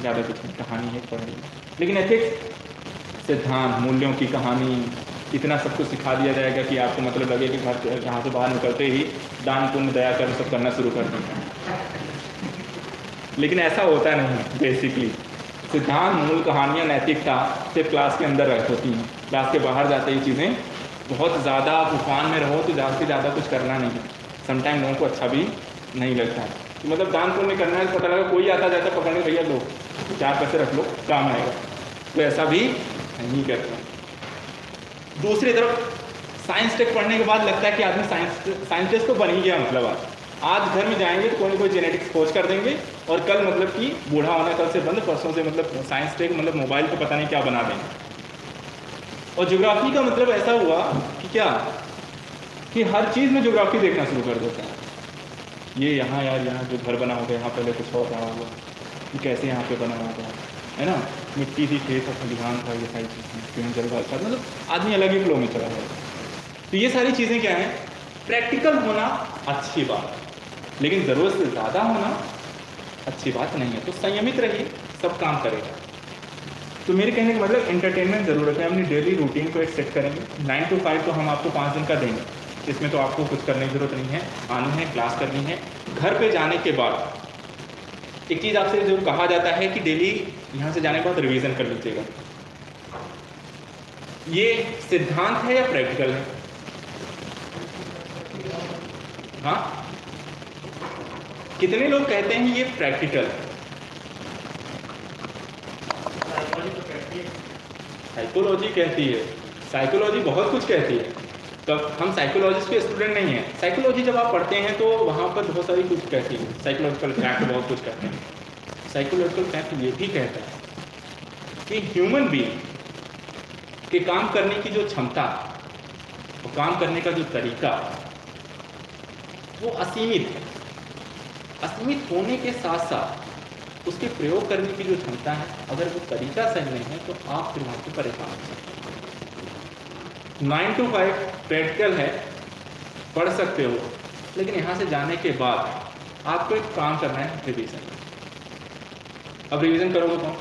ज़्यादा कुछ नहीं, कहानी है, पढ़ लेकिन एथिक्स सिद्धांत, मूल्यों की कहानी इतना सब कुछ सिखा दिया जाएगा कि आपको मतलब लगे कि घर यहाँ से बाहर निकलते ही दान पुण्य, दया कर्म सब करना शुरू कर देंगे लेकिन ऐसा होता नहीं बेसिकली सिद्धांत, मूल कहानियाँ, नैतिकता सिर्फ़ क्लास के अंदर होती हैं। क्लास के बाहर जाते ही चीज़ें बहुत ज़्यादा तूफ़ान में रहो तो ज़्यादा से ज़्यादा कुछ करना नहीं। समटाइम लोगों को अच्छा भी नहीं लगता। है तो मतलब दान पुण्य करना है पता लगा कोई आता जाता पकड़ने भैया लो, चार पैसे रख लो, काम आएगा। तो ऐसा भी नहीं करता। दूसरी तरफ़ साइंस टेक पढ़ने के बाद लगता है कि आदमी साइंस साइंटिस्ट तो बन ही गया मतलब आज। आज घर में जाएँगे तो कोई ना कोई जेनेटिक्स खोज कर देंगे और कल मतलब कि बूढ़ा होना कल से बंद, परसों से मतलब साइंस टेक मतलब मोबाइल को पता नहीं क्या बना देंगे। और ज्योग्राफी का मतलब ऐसा हुआ कि क्या? कि हर चीज़ में ज्योग्राफी देखना शुरू कर देता है। ये यहाँ यार, यहाँ जो घर बना होगा यहाँ पहले कुछ और रहा होगा ये कैसे यहाँ पे बना होगा है ना? मिट्टी थी खेत था खलिहान था, ये सारी चीज़ें जलवायु था मतलब आदमी अलग ही फ्लो में चला गया तो ये सारी चीज़ें क्या हैं? प्रैक्टिकल होना अच्छी बात। लेकिन ज़रूरत से ज़्यादा होना अच्छी बात नहीं है। तो संयमित रहिए, सब काम करेगा। तो मेरे कहने का मतलब एंटरटेनमेंट ज़रूरत है अपनी डेली रूटीन को एक सेट करेंगे। नाइन टू फाइव तो हम आपको पाँच दिन का देंगे। इसमें तो आपको कुछ करने की ज़रूरत नहीं है। आनी है क्लास करनी है। घर पे जाने के बाद एक चीज़ आपसे जो कहा जाता है कि डेली यहाँ से जाने के बाद रिवीजन कर लीजिएगा। ये सिद्धांत है या प्रैक्टिकल है? हाँ? कितने लोग कहते हैं ये प्रैक्टिकल? है। साइकोलॉजी कहती है। साइकोलॉजी बहुत कुछ कहती है। तो हम साइकोलॉजिस्ट के स्टूडेंट नहीं हैं। साइकोलॉजी जब आप पढ़ते हैं तो वहाँ पर बहुत सारी कुछ कहती है। साइकोलॉजिकल फैक्ट बहुत कुछ कहते हैं। साइकोलॉजिकल फैक्ट ये भी कहता है कि ह्यूमन बीइंग के काम करने की जो क्षमता, और काम करने का जो तरीका, वो असीमित है। असीमित होने के साथ साथ उसके प्रयोग करने की जो क्षमता है, अगर वो तरीका सही नहीं है तो आप फिर वहाँ से परेशान हो। सकते नाइन टू फाइव प्रैक्टिकल है, पढ़ सकते हो, लेकिन यहाँ से जाने के बाद आपको एक काम करना है रिवीजन अब रिवीजन करोगे कौन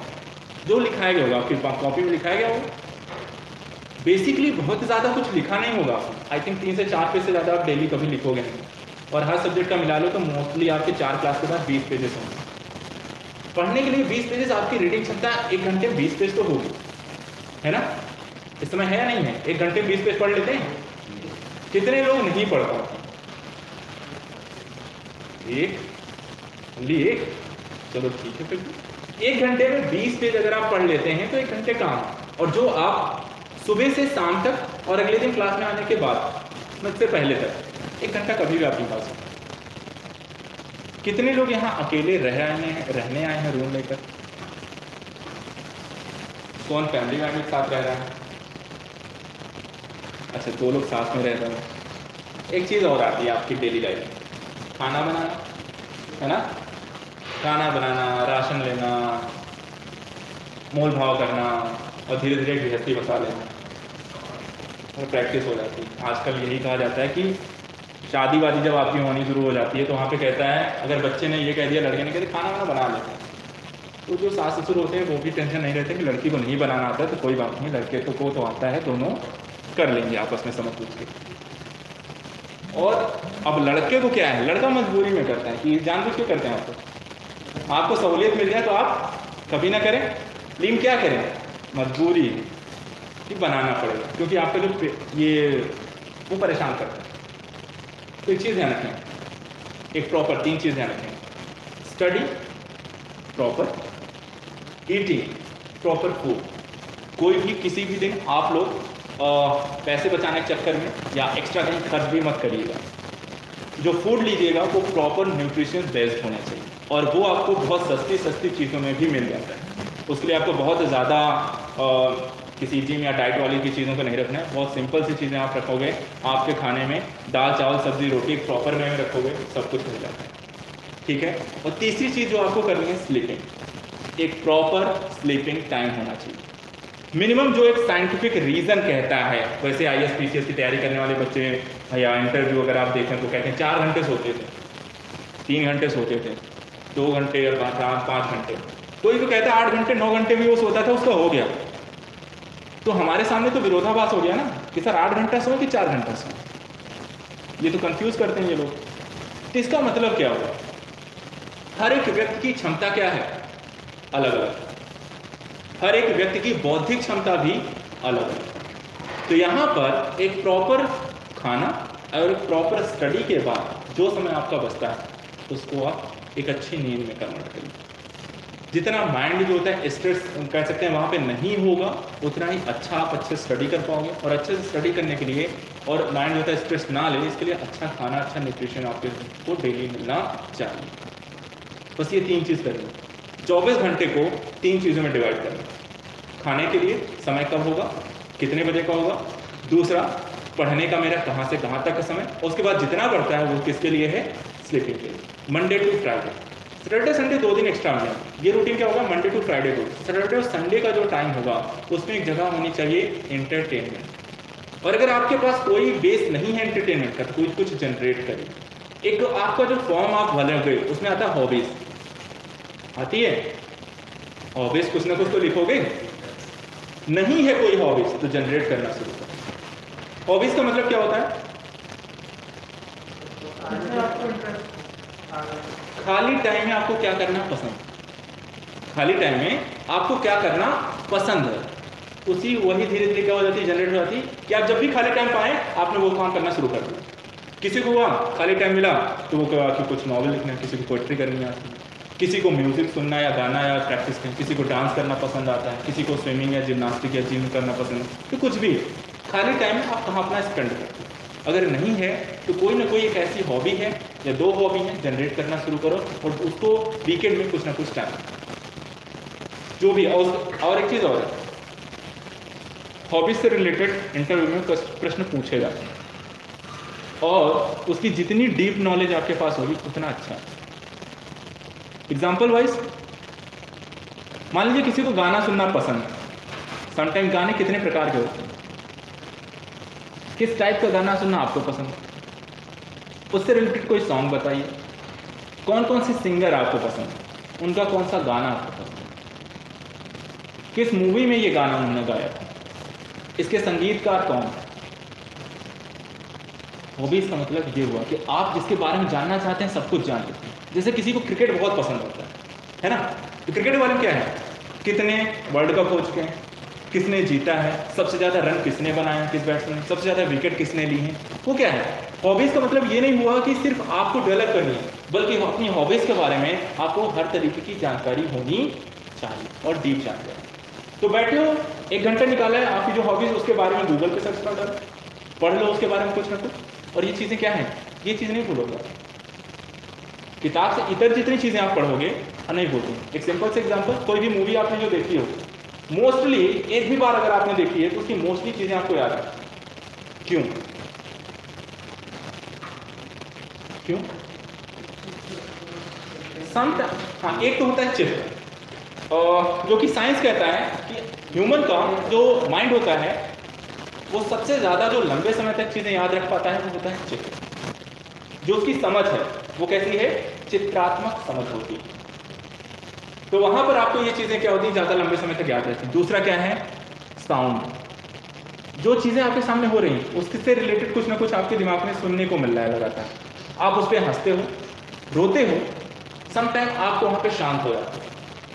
जो लिखाया गया होगा, आपकी कॉपी में लिखाया गया होगा। बेसिकली बहुत ज़्यादा कुछ लिखा नहीं होगा। आई थिंक तीन से चार पेज से ज़्यादा आप डेली कभी लिखोगे नहीं। और हर सब्जेक्ट का मिला लो तो मोस्टली आपके चार क्लास के बाद बीस पेजेस होंगे। पढ़ने के लिए बीस पेजेस आपकी रीडिंग क्षमता एक घंटे बीस पेज तो होगी। है ना? इस समय है नहीं है। एक घंटे बीस पेज पढ़ लेते हैं। कितने लोग नहीं पढ़ पाते एक ओनली एक चलो ठीक है फिर। एक घंटे में बीस पेज अगर आप पढ़ लेते हैं तो एक घंटे काम। और जो आप सुबह से शाम तक और अगले दिन क्लास में आने के बाद मुझसे पहले तक, एक घंटा कभी भी आप निकाल सकते। कितने लोग यहाँ अकेले रह आए हैं, रहने आए हैं रूम लेकर? कौन फैमिली में साथ रह रहा है? अच्छा दो लोग साथ में रह रहे हैं। एक चीज़ और आती है आपकी डेली लाइफ खाना बनाना, है ना? खाना बनाना, राशन लेना, मोल भाव करना और धीरे धीरे गृहस्थी बसा लेना और प्रैक्टिस हो जाती है। आजकल यही कहा जाता है कि शादी वादी जब आपकी होनी शुरू हो जाती है तो वहाँ पे कहता है, अगर बच्चे ने ये कह दिया, लड़के ने कहते खाना वाना बना हैं तो जो सास ससुर होते हैं, वो भी टेंशन नहीं रहते कि लड़की को नहीं बनाना आता है तो कोई बात नहीं, लड़के तो को तो आता है, दोनों कर लेंगे आपस में समझ पूछ के। और अब लड़के को क्या है? लड़का मजबूरी में करता है, कि जानबूझ के करते हैं आपको। आपको सहूलियत मिल जाए तो आप कभी ना करें, लेकिन क्या करें? मजबूरी कि बनाना पड़ेगा, क्योंकि आपका जो ये वो परेशान करता है। तो एक चीज़ ध्यान रखें, एक प्रॉपर तीन चीज़ ध्यान रखें। Study proper eating proper food कोई भी किसी भी दिन आप लोग पैसे बचाने के चक्कर में या एक्स्ट्रा कहीं खर्च भी मत करिएगा। जो फ़ूड लीजिएगा, वो प्रॉपर न्यूट्रिशन बेस्ड होना चाहिए और वो आपको बहुत सस्ती सस्ती चीज़ों में भी मिल जाता है। उसके लिए आपको बहुत ज़्यादा किसी जिम या डाइट वाली की चीज़ों को नहीं रखना है। बहुत सिंपल सी चीज़ें आप रखोगे, आपके खाने में दाल, चावल, सब्ज़ी, रोटी प्रॉपर वे में रखोगे, सब कुछ मिल जाता है। ठीक है? और तीसरी चीज़ जो आपको करनी है स्लीपिंग एक प्रॉपर स्लीपिंग टाइम होना चाहिए। मिनिमम जो एक साइंटिफिक रीजन कहता है वैसे आई एस पी की तैयारी करने वाले बच्चे या इंटरव्यू अगर आप देखें तो कहते हैं चार घंटे सोते थे, तीन घंटे सोते थे, दो घंटे या पाँच पाँच घंटे। कोई तो कहता है आठ घंटे, नौ घंटे भी वो सोता था, उसका हो गया। तो हमारे सामने तो विरोधाभास हो गया ना, कि सर आठ घंटा सो कि चार घंटा सो? ये तो कंफ्यूज करते हैं ये लोग। तो इसका मतलब क्या हुआ? हर एक व्यक्ति की क्षमता क्या है? अलग अलग हर एक व्यक्ति की बौद्धिक क्षमता भी अलग अलग तो यहाँ पर एक प्रॉपर खाना और एक प्रॉपर स्टडी के बाद जो समय आपका बचता है, उसको आप एक अच्छी नींद में कन्वर्ट करिए जितना माइंड जो होता है स्ट्रेस कह सकते हैं वहाँ पे नहीं होगा, उतना ही अच्छा आप अच्छे स्टडी कर पाओगे। और अच्छे से स्टडी करने के लिए और माइंड जो होता है स्ट्रेस ना ले, इसके लिए अच्छा खाना अच्छा न्यूट्रिशन आपके को डेली मिलना चाहिए। बस ये तीन चीज़ करेंगे चौबीस घंटे को तीन चीज़ों में डिवाइड करें खाने के लिए समय कब होगा? कितने बजे का होगा? दूसरा, पढ़ने का मेरा कहाँ से कहाँ तक का समय? उसके बाद जितना बढ़ता है वो किसके लिए है? स्लीपिंग के लिए। Monday to Friday Saturday Sunday दो दिन एक्स्ट्रा मिले ये रूटीन क्या होगा? मंडे टू फ्राइडे को सैटरडे और संडे का जो टाइम होगा, उसमें एक जगह होनी चाहिए एंटरटेनमेंट और अगर आपके पास कोई बेस नहीं है एंटरटेनमेंट का तो कुछ कुछ जनरेट करिए एक आपका जो फॉर्म आप भरोगे उसमें आता है हॉबीज आती है। हॉबीज कुछ ना कुछ तो लिखोगे। नहीं है कोई हॉबीज तो जनरेट करना शुरू करो। हॉबीज का मतलब क्या होता है? खाली टाइम में आपको क्या करना पसंद? खाली टाइम में आपको क्या करना पसंद है? उसी वही धीरे धीरे क्या हो जाती है? जनरेट हो जाती कि आप जब भी खाली टाइम पाए, आपने वो काम करना शुरू कर दिया। किसी को हुआ, खाली टाइम मिला तो वो कहा कि कुछ नॉवल लिखना है, किसी को पोइट्री करनी है किसी को म्यूज़िक सुनना या गाना या प्रैक्टिस करना किसी को डांस करना पसंद आता है किसी को स्विमिंग या जिमनास्टिक या जिम करना पसंद है तो कुछ भी खाली टाइम में आप कहाँ अपना स्पेंड करते हैं? अगर नहीं है तो कोई ना कोई एक ऐसी हॉबी है या दो हॉबी है जनरेट करना शुरू करो और उसको वीकेंड में कुछ ना कुछ टाइम जो भी और, और एक चीज़ और है। से रिलेटेड इंटरव्यू में प्रश्न पूछे जाते हैं। और उसकी जितनी डीप नॉलेज आपके पास होगी उतना अच्छा है। एग्ज़ाम्पल वाइज मान लीजिए किसी को गाना सुनना पसंद। है समटाइम गाने कितने प्रकार के होते हैं? किस टाइप का गाना सुनना आपको पसंद? है उससे रिलेटेड कोई सॉन्ग बताइए। कौन कौन से सिंगर आपको पसंद? है उनका कौन सा गाना आपको पसंद? है किस मूवी में ये गाना उन्होंने गाया था? इसके संगीतकार कौन है वो भी इसका मतलब ये हुआ कि आप जिसके बारे में जानना चाहते हैं, सब कुछ जान लेते हैं। जैसे किसी को क्रिकेट बहुत पसंद होता है है ना? तो क्रिकेट वाले क्या है? कितने वर्ल्ड कप हो चुके हैं, किसने जीता है, सबसे ज़्यादा रन किसने बनाए, किस बैट्समैन सबसे ज़्यादा विकेट किसने ली हैं? वो क्या है? हॉबीज़ का मतलब ये नहीं हुआ कि सिर्फ़ आपको डेवलप करनी है, बल्कि अपनी हॉबीज़ के बारे में आपको हर तरीके की जानकारी होनी चाहिए और डीप जानकारी तो बैठे हो, एक घंटा निकाला है, आपकी जो हॉबीज़ उसके बारे में गूगल पे सर्च कर पढ़ लो, उसके बारे में कुछ ना कुछ। और ये चीज़ें क्या है? ये चीज़ नहीं भूलोगे। किताब से इतर जितनी चीज़ें आप पढ़ोगे नहीं भूलोगे एक सिंपल से एग्जांपल कोई भी मूवी आपने जो देखी हो मोस्टली एक भी बार अगर आपने देखी है तो उसकी मोस्टली चीज़ें आपको याद है। क्यों? क्यों? सम हाँ एक तो होता है चित्र जो कि साइंस कहता है कि ह्यूमन का जो माइंड होता है, वो सबसे ज़्यादा जो लंबे समय तक चीज़ें याद रख पाता है, वो होता है चित्र जो उसकी समझ है। वो कैसी है, चित्रात्मक समझ होती। तो वहाँ पर आपको ये चीज़ें क्या होती है, ज़्यादा लंबे समय तक याद रहती दूसरा क्या है? साउंड जो चीज़ें आपके सामने हो रही हैं, उससे रिलेटेड कुछ ना कुछ आपके दिमाग में सुनने को मिल रहा है लगातार। आप उस पर हँसते हो, रोते हो समटाइम आपको वहाँ पे शांत हो जाते हो।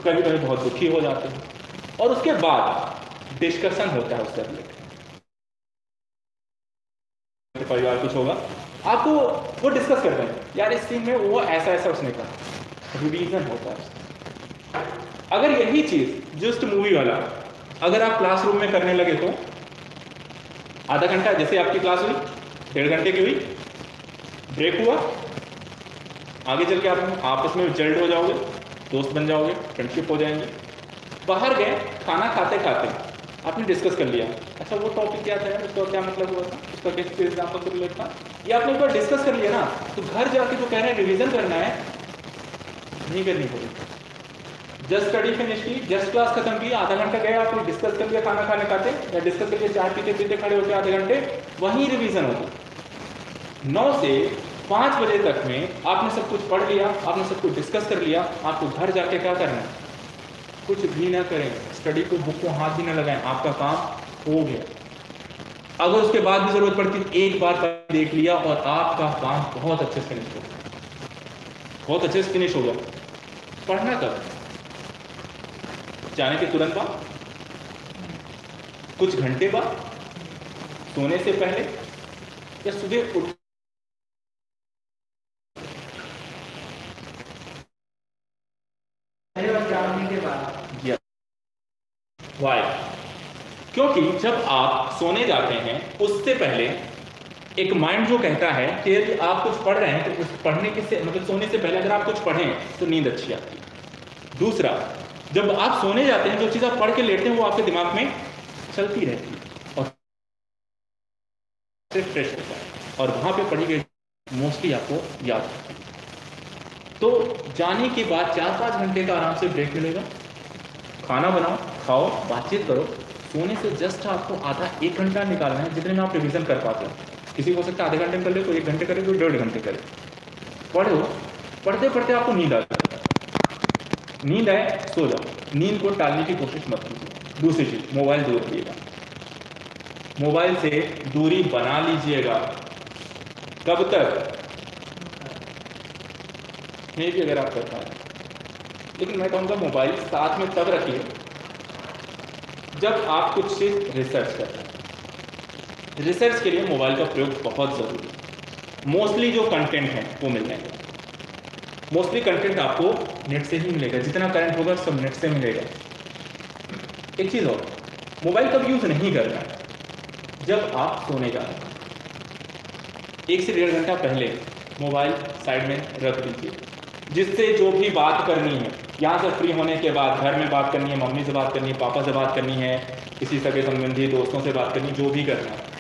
कभी कभी बहुत दुखी हो जाते हो। और उसके बाद डिस्कशन होता है उससे रिलेटेड परिवार कुछ होगा? आपको वो डिस्कस करते हैं। यार, इस सीन में वो ऐसा ऐसा उसने कहा। रिवीजन होता है। अगर यही चीज़ जस्ट मूवी वाला, अगर आप क्लासरूम में करने लगे तो आधा घंटा जैसे आपकी क्लास हुई, डेढ़ घंटे की हुई ब्रेक हुआ, आगे चल के आप आपस में जल्ड हो जाओगे, दोस्त बन जाओगे फ्रेंडशिप हो जाएँगे। बाहर गए, खाना खाते खाते आपने डिस्कस कर लिया। अच्छा वो टॉपिक क्या था? उसका क्या मतलब हुआ था? किस किस एग्ज़ाम्पल से रिलेट था ये आपने एक बार डिस्कस कर लिया ना तो घर जाके जो कह रहे हैं रिवीजन करना है, नहीं करनी पड़ेगी। जस्ट स्टडी फिनिश की जस्ट क्लास खत्म की, आधा घंटा गया आपने डिस्कस कर लिया खाना खाने खाते या डिस्कस करके चाय पीते पीते खड़े होते आधे घंटे, वहीं रिवीजन होगा। नौ से पाँच बजे तक में आपने सब कुछ पढ़ लिया, आपने सब कुछ डिस्कस कर लिया, आपको घर जाके क्या करना है? कुछ भी ना करें स्टडी को बुक को हाथ भी ना लगाएँ, आपका काम हो गया। अगर उसके बाद भी ज़रूरत पड़ती तो एक बार देख लिया और आपका काम बहुत अच्छे से फिनिश हो बहुत अच्छे से फिनिश हो गया पढ़ना कब जाने के तुरंत बाद? कुछ घंटे बाद? सोने से पहले? या सुबह उठ जानने के बाद वाई क्योंकि जब आप सोने जाते हैं, उससे पहले एक माइंड जो कहता है कि यदि आप कुछ पढ़ रहे हैं तो उस पढ़ने के से मतलब सोने से पहले अगर आप कुछ पढ़ें तो नींद अच्छी आती है। दूसरा, जब आप सोने जाते हैं, जो चीज़ आप पढ़ के लेते हैं, वो आपके दिमाग में चलती रहती है और फ्रेश होता है और वहाँ पे पढ़ी गई मोस्टली आपको याद रहती है। तो जाने के बाद चार पाँच घंटे का आराम से ब्रेक मिलेगा। खाना बनाओ, खाओ, बातचीत करो सोने से जस्ट आपको आधा एक घंटा निकालना है जितने में आप रिविजन कर पाते हो। किसी को हो सकता है आधे घंटे में कर ले, कोई एक घंटे करे कोई डेढ़ घंटे करे पढ़ो पढ़ते पढ़ते आपको नींद आ जाती नींद आए, सो जाओ। नींद को टालने की कोशिश मत कीजिए। दूसरी चीज़, मोबाइल दूर रखिएगा मोबाइल से दूरी बना लीजिएगा। कब तक? मे भी अगर आप कर पाए। लेकिन मैं कहूँगा मोबाइल साथ में तब रखिए जब आप कुछ चीज़ रिसर्च करते हैं। रिसर्च के लिए मोबाइल का प्रयोग बहुत ज़रूरी है। मोस्टली जो कंटेंट है, वो मिल जाएँगे। मोस्टली कंटेंट आपको नेट से ही मिलेगा। जितना करंट होगा, सब नेट से मिलेगा। एक चीज़ और मोबाइल कब यूज़ नहीं करना है? जब आप सोने जा रहे हैं। एक से डेढ़ घंटा पहले मोबाइल साइड में रख दीजिए। जिससे जो भी बात करनी है यहाँ से फ्री होने के बाद घर में बात करनी है, मम्मी से बात करनी है, पापा से बात करनी है, किसी सगे संबंधी दोस्तों से बात करनी, जो भी करना है।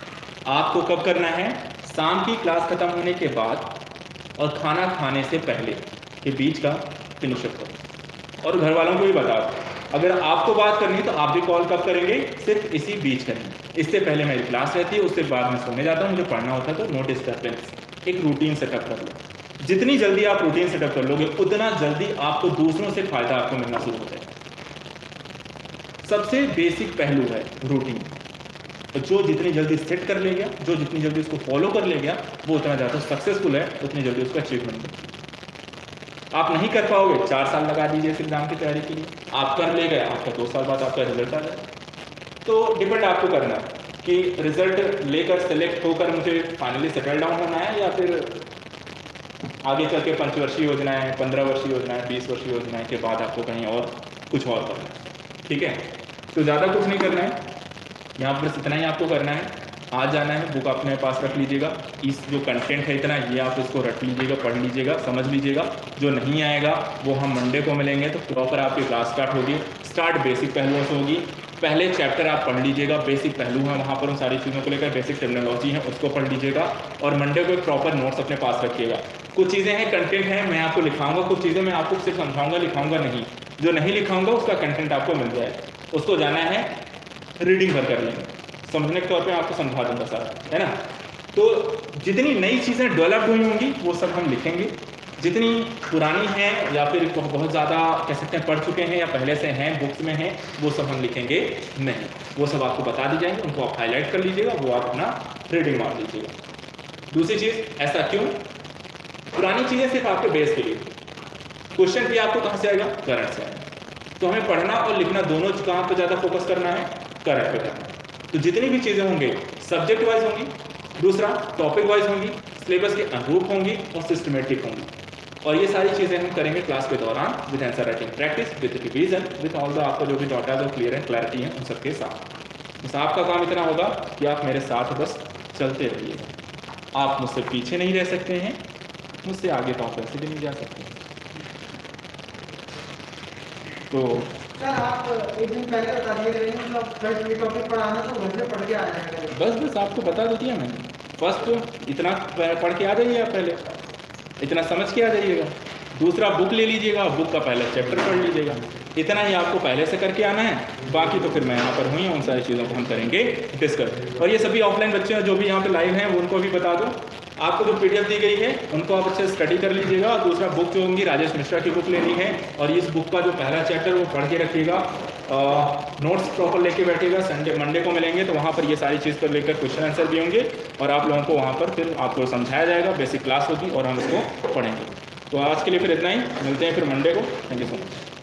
आपको कब करना है? शाम की क्लास खत्म होने के बाद और खाना खाने से पहले के बीच का फिनिशअप करो। और घर वालों को भी बताओ अगर आपको बात करनी है तो आप भी कॉल कब करेंगे? सिर्फ़ इसी बीच करेंगे इससे पहले मेरी क्लास रहती है, उससे बाद में सोने जाता हूँ, मुझे पढ़ना होता है तो नो डिस्टर्बेंस एक रूटीन सेटअप कर लो। जितनी जल्दी आप रूटीन सेटअप कर लोगे, उतना जल्दी आपको दूसरों से फ़ायदा आपको मिलना शुरू हो जाएगा। सबसे बेसिक पहलू है रूटीन तो जो जितनी जल्दी सेट कर ले गया, जो जितनी जल्दी उसको फॉलो कर ले गया, वो उतना ज़्यादा सक्सेसफुल है, उतनी जल्दी उसका अचीवमेंट है आप नहीं कर पाओगे, चार साल लगा दीजिए इस एग्ज़ाम की तैयारी के लिए। आप कर ले गए, आपका दो साल बाद आपका रिज़ल्ट आ जाए तो डिपेंड आपको करना है कि रिज़ल्ट लेकर सेलेक्ट होकर मुझे फाइनली सेटल डाउन होना है या फिर आगे चल के पंचवर्षीय योजनाएँ पंद्रह वर्षीय योजनाएँ बीस वर्षीय योजनाएँ के बाद आपको कहीं और कुछ और करना है। ठीक है? तो ज़्यादा कुछ नहीं करना है। यहाँ पर इतना ही आपको करना है। आज जाना है, बुक अपने पास रख लीजिएगा। इस जो कंटेंट है इतना, ये आप इसको रख लीजिएगा, पढ़ लीजिएगा, समझ लीजिएगा। जो नहीं आएगा, वो हम मंडे को मिलेंगे तो प्रॉपर आपकी क्लास स्टार्ट होगी। स्टार्ट बेसिक पहलुओं से होगी। पहले चैप्टर आप पढ़ लीजिएगा बेसिक पहलू हैं, वहाँ पर उन सारी चीज़ों को लेकर बेसिक टेक्नोलॉजी है, उसको पढ़ लीजिएगा। और मंडे को एक प्रॉपर नोट्स अपने पास रखिएगा। कुछ चीज़ें हैं कंटेंट है, मैं आपको लिखाऊँगा, कुछ चीज़ें मैं आपको सिर्फ़ समझाऊँगा, लिखाऊँगा नहीं। जो नहीं लिखाऊँगा, उसका कंटेंट आपको मिल जाएगा उसको जाना है रीडिंग भर कर लेंगे समझने के तौर पर आपको समझा दूँगा सारा, है ना? तो जितनी नई चीज़ें डेवलप हुई होंगी, वो सब हम लिखेंगे। जितनी पुरानी हैं, या फिर बहुत ज़्यादा कह सकते हैं, पढ़ चुके हैं, या पहले से हैं बुक्स में हैं, वो सब हम लिखेंगे नहीं। वो सब आपको बता दी जाएँगे, उनको आप हाईलाइट कर लीजिएगा, वो आप अपना रीडिंग मार लीजिएगा दूसरी चीज़, ऐसा क्यों? पुरानी चीज़ें सिर्फ़ आपके बेस के लिए। क्वेश्चन भी आपको कहाँ से आएगा? करंट से आएगा। तो हमें पढ़ना और लिखना दोनों कहाँ पर ज़्यादा फोकस करना है करंट पे करना तो जितनी भी चीज़ें होंगी सब्जेक्ट वाइज होंगी, दूसरा टॉपिक वाइज होंगी सिलेबस के अनुरूप होंगी और सिस्टमेटिक होंगी। और ये सारी चीज़ें हम करेंगे क्लास के दौरान with answer writing practice with revision with all the आपका जो भी डाटा जो क्लियर एंड क्लैरिटी है, उन सबके साथ। बस आपका काम इतना होगा कि आप मेरे साथ बस चलते रहिएगा आप मुझसे पीछे नहीं रह सकते हैं। मुझसे आगे तो आप वैसे भी नहीं जा सकते। तो सर आप एक दिन पहले बता दिए करेंगे मतलब फ़र्स्ट ये टॉपिक पढ़ाना तो घर से पढ़ के आ जाएगा बस बस आपको बता दो दिया मैंने। फ़र्स्ट तो इतना पढ़ के आ जाइए आप पहले। इतना समझ के आ जाइएगा। दूसरा बुक ले लीजिएगा बुक का पहला चैप्टर पढ़ लीजिएगा। इतना ही आपको पहले से करके आना है। बाकी तो फिर मैं यहाँ पर हुई हूँ उन सारी चीज़ों को हम करेंगे डिस्कस और ये सभी ऑफलाइन बच्चे हैं जो भी यहाँ पे लाइव हैं उनको भी बता दो। आपको जो पीडीएफ दी गई है, उनको आप अच्छे स्टडी कर लीजिएगा। और दूसरा बुक जो होंगी, राजेश मिश्रा की बुक लेनी है। और इस बुक का जो पहला चैप्टर वो पढ़ के रखिएगा। नोट्स प्रॉपर लेके बैठेगा संडे मंडे को मिलेंगे तो वहाँ पर ये सारी चीज़ पर लेकर क्वेश्चन आंसर भी होंगे। और आप लोगों को वहाँ पर फिर आपको समझाया जाएगा बेसिक क्लास होगी, और हम इसको पढ़ेंगे। तो आज के लिए फिर इतना ही। मिलते हैं फिर मंडे को। Thank you so much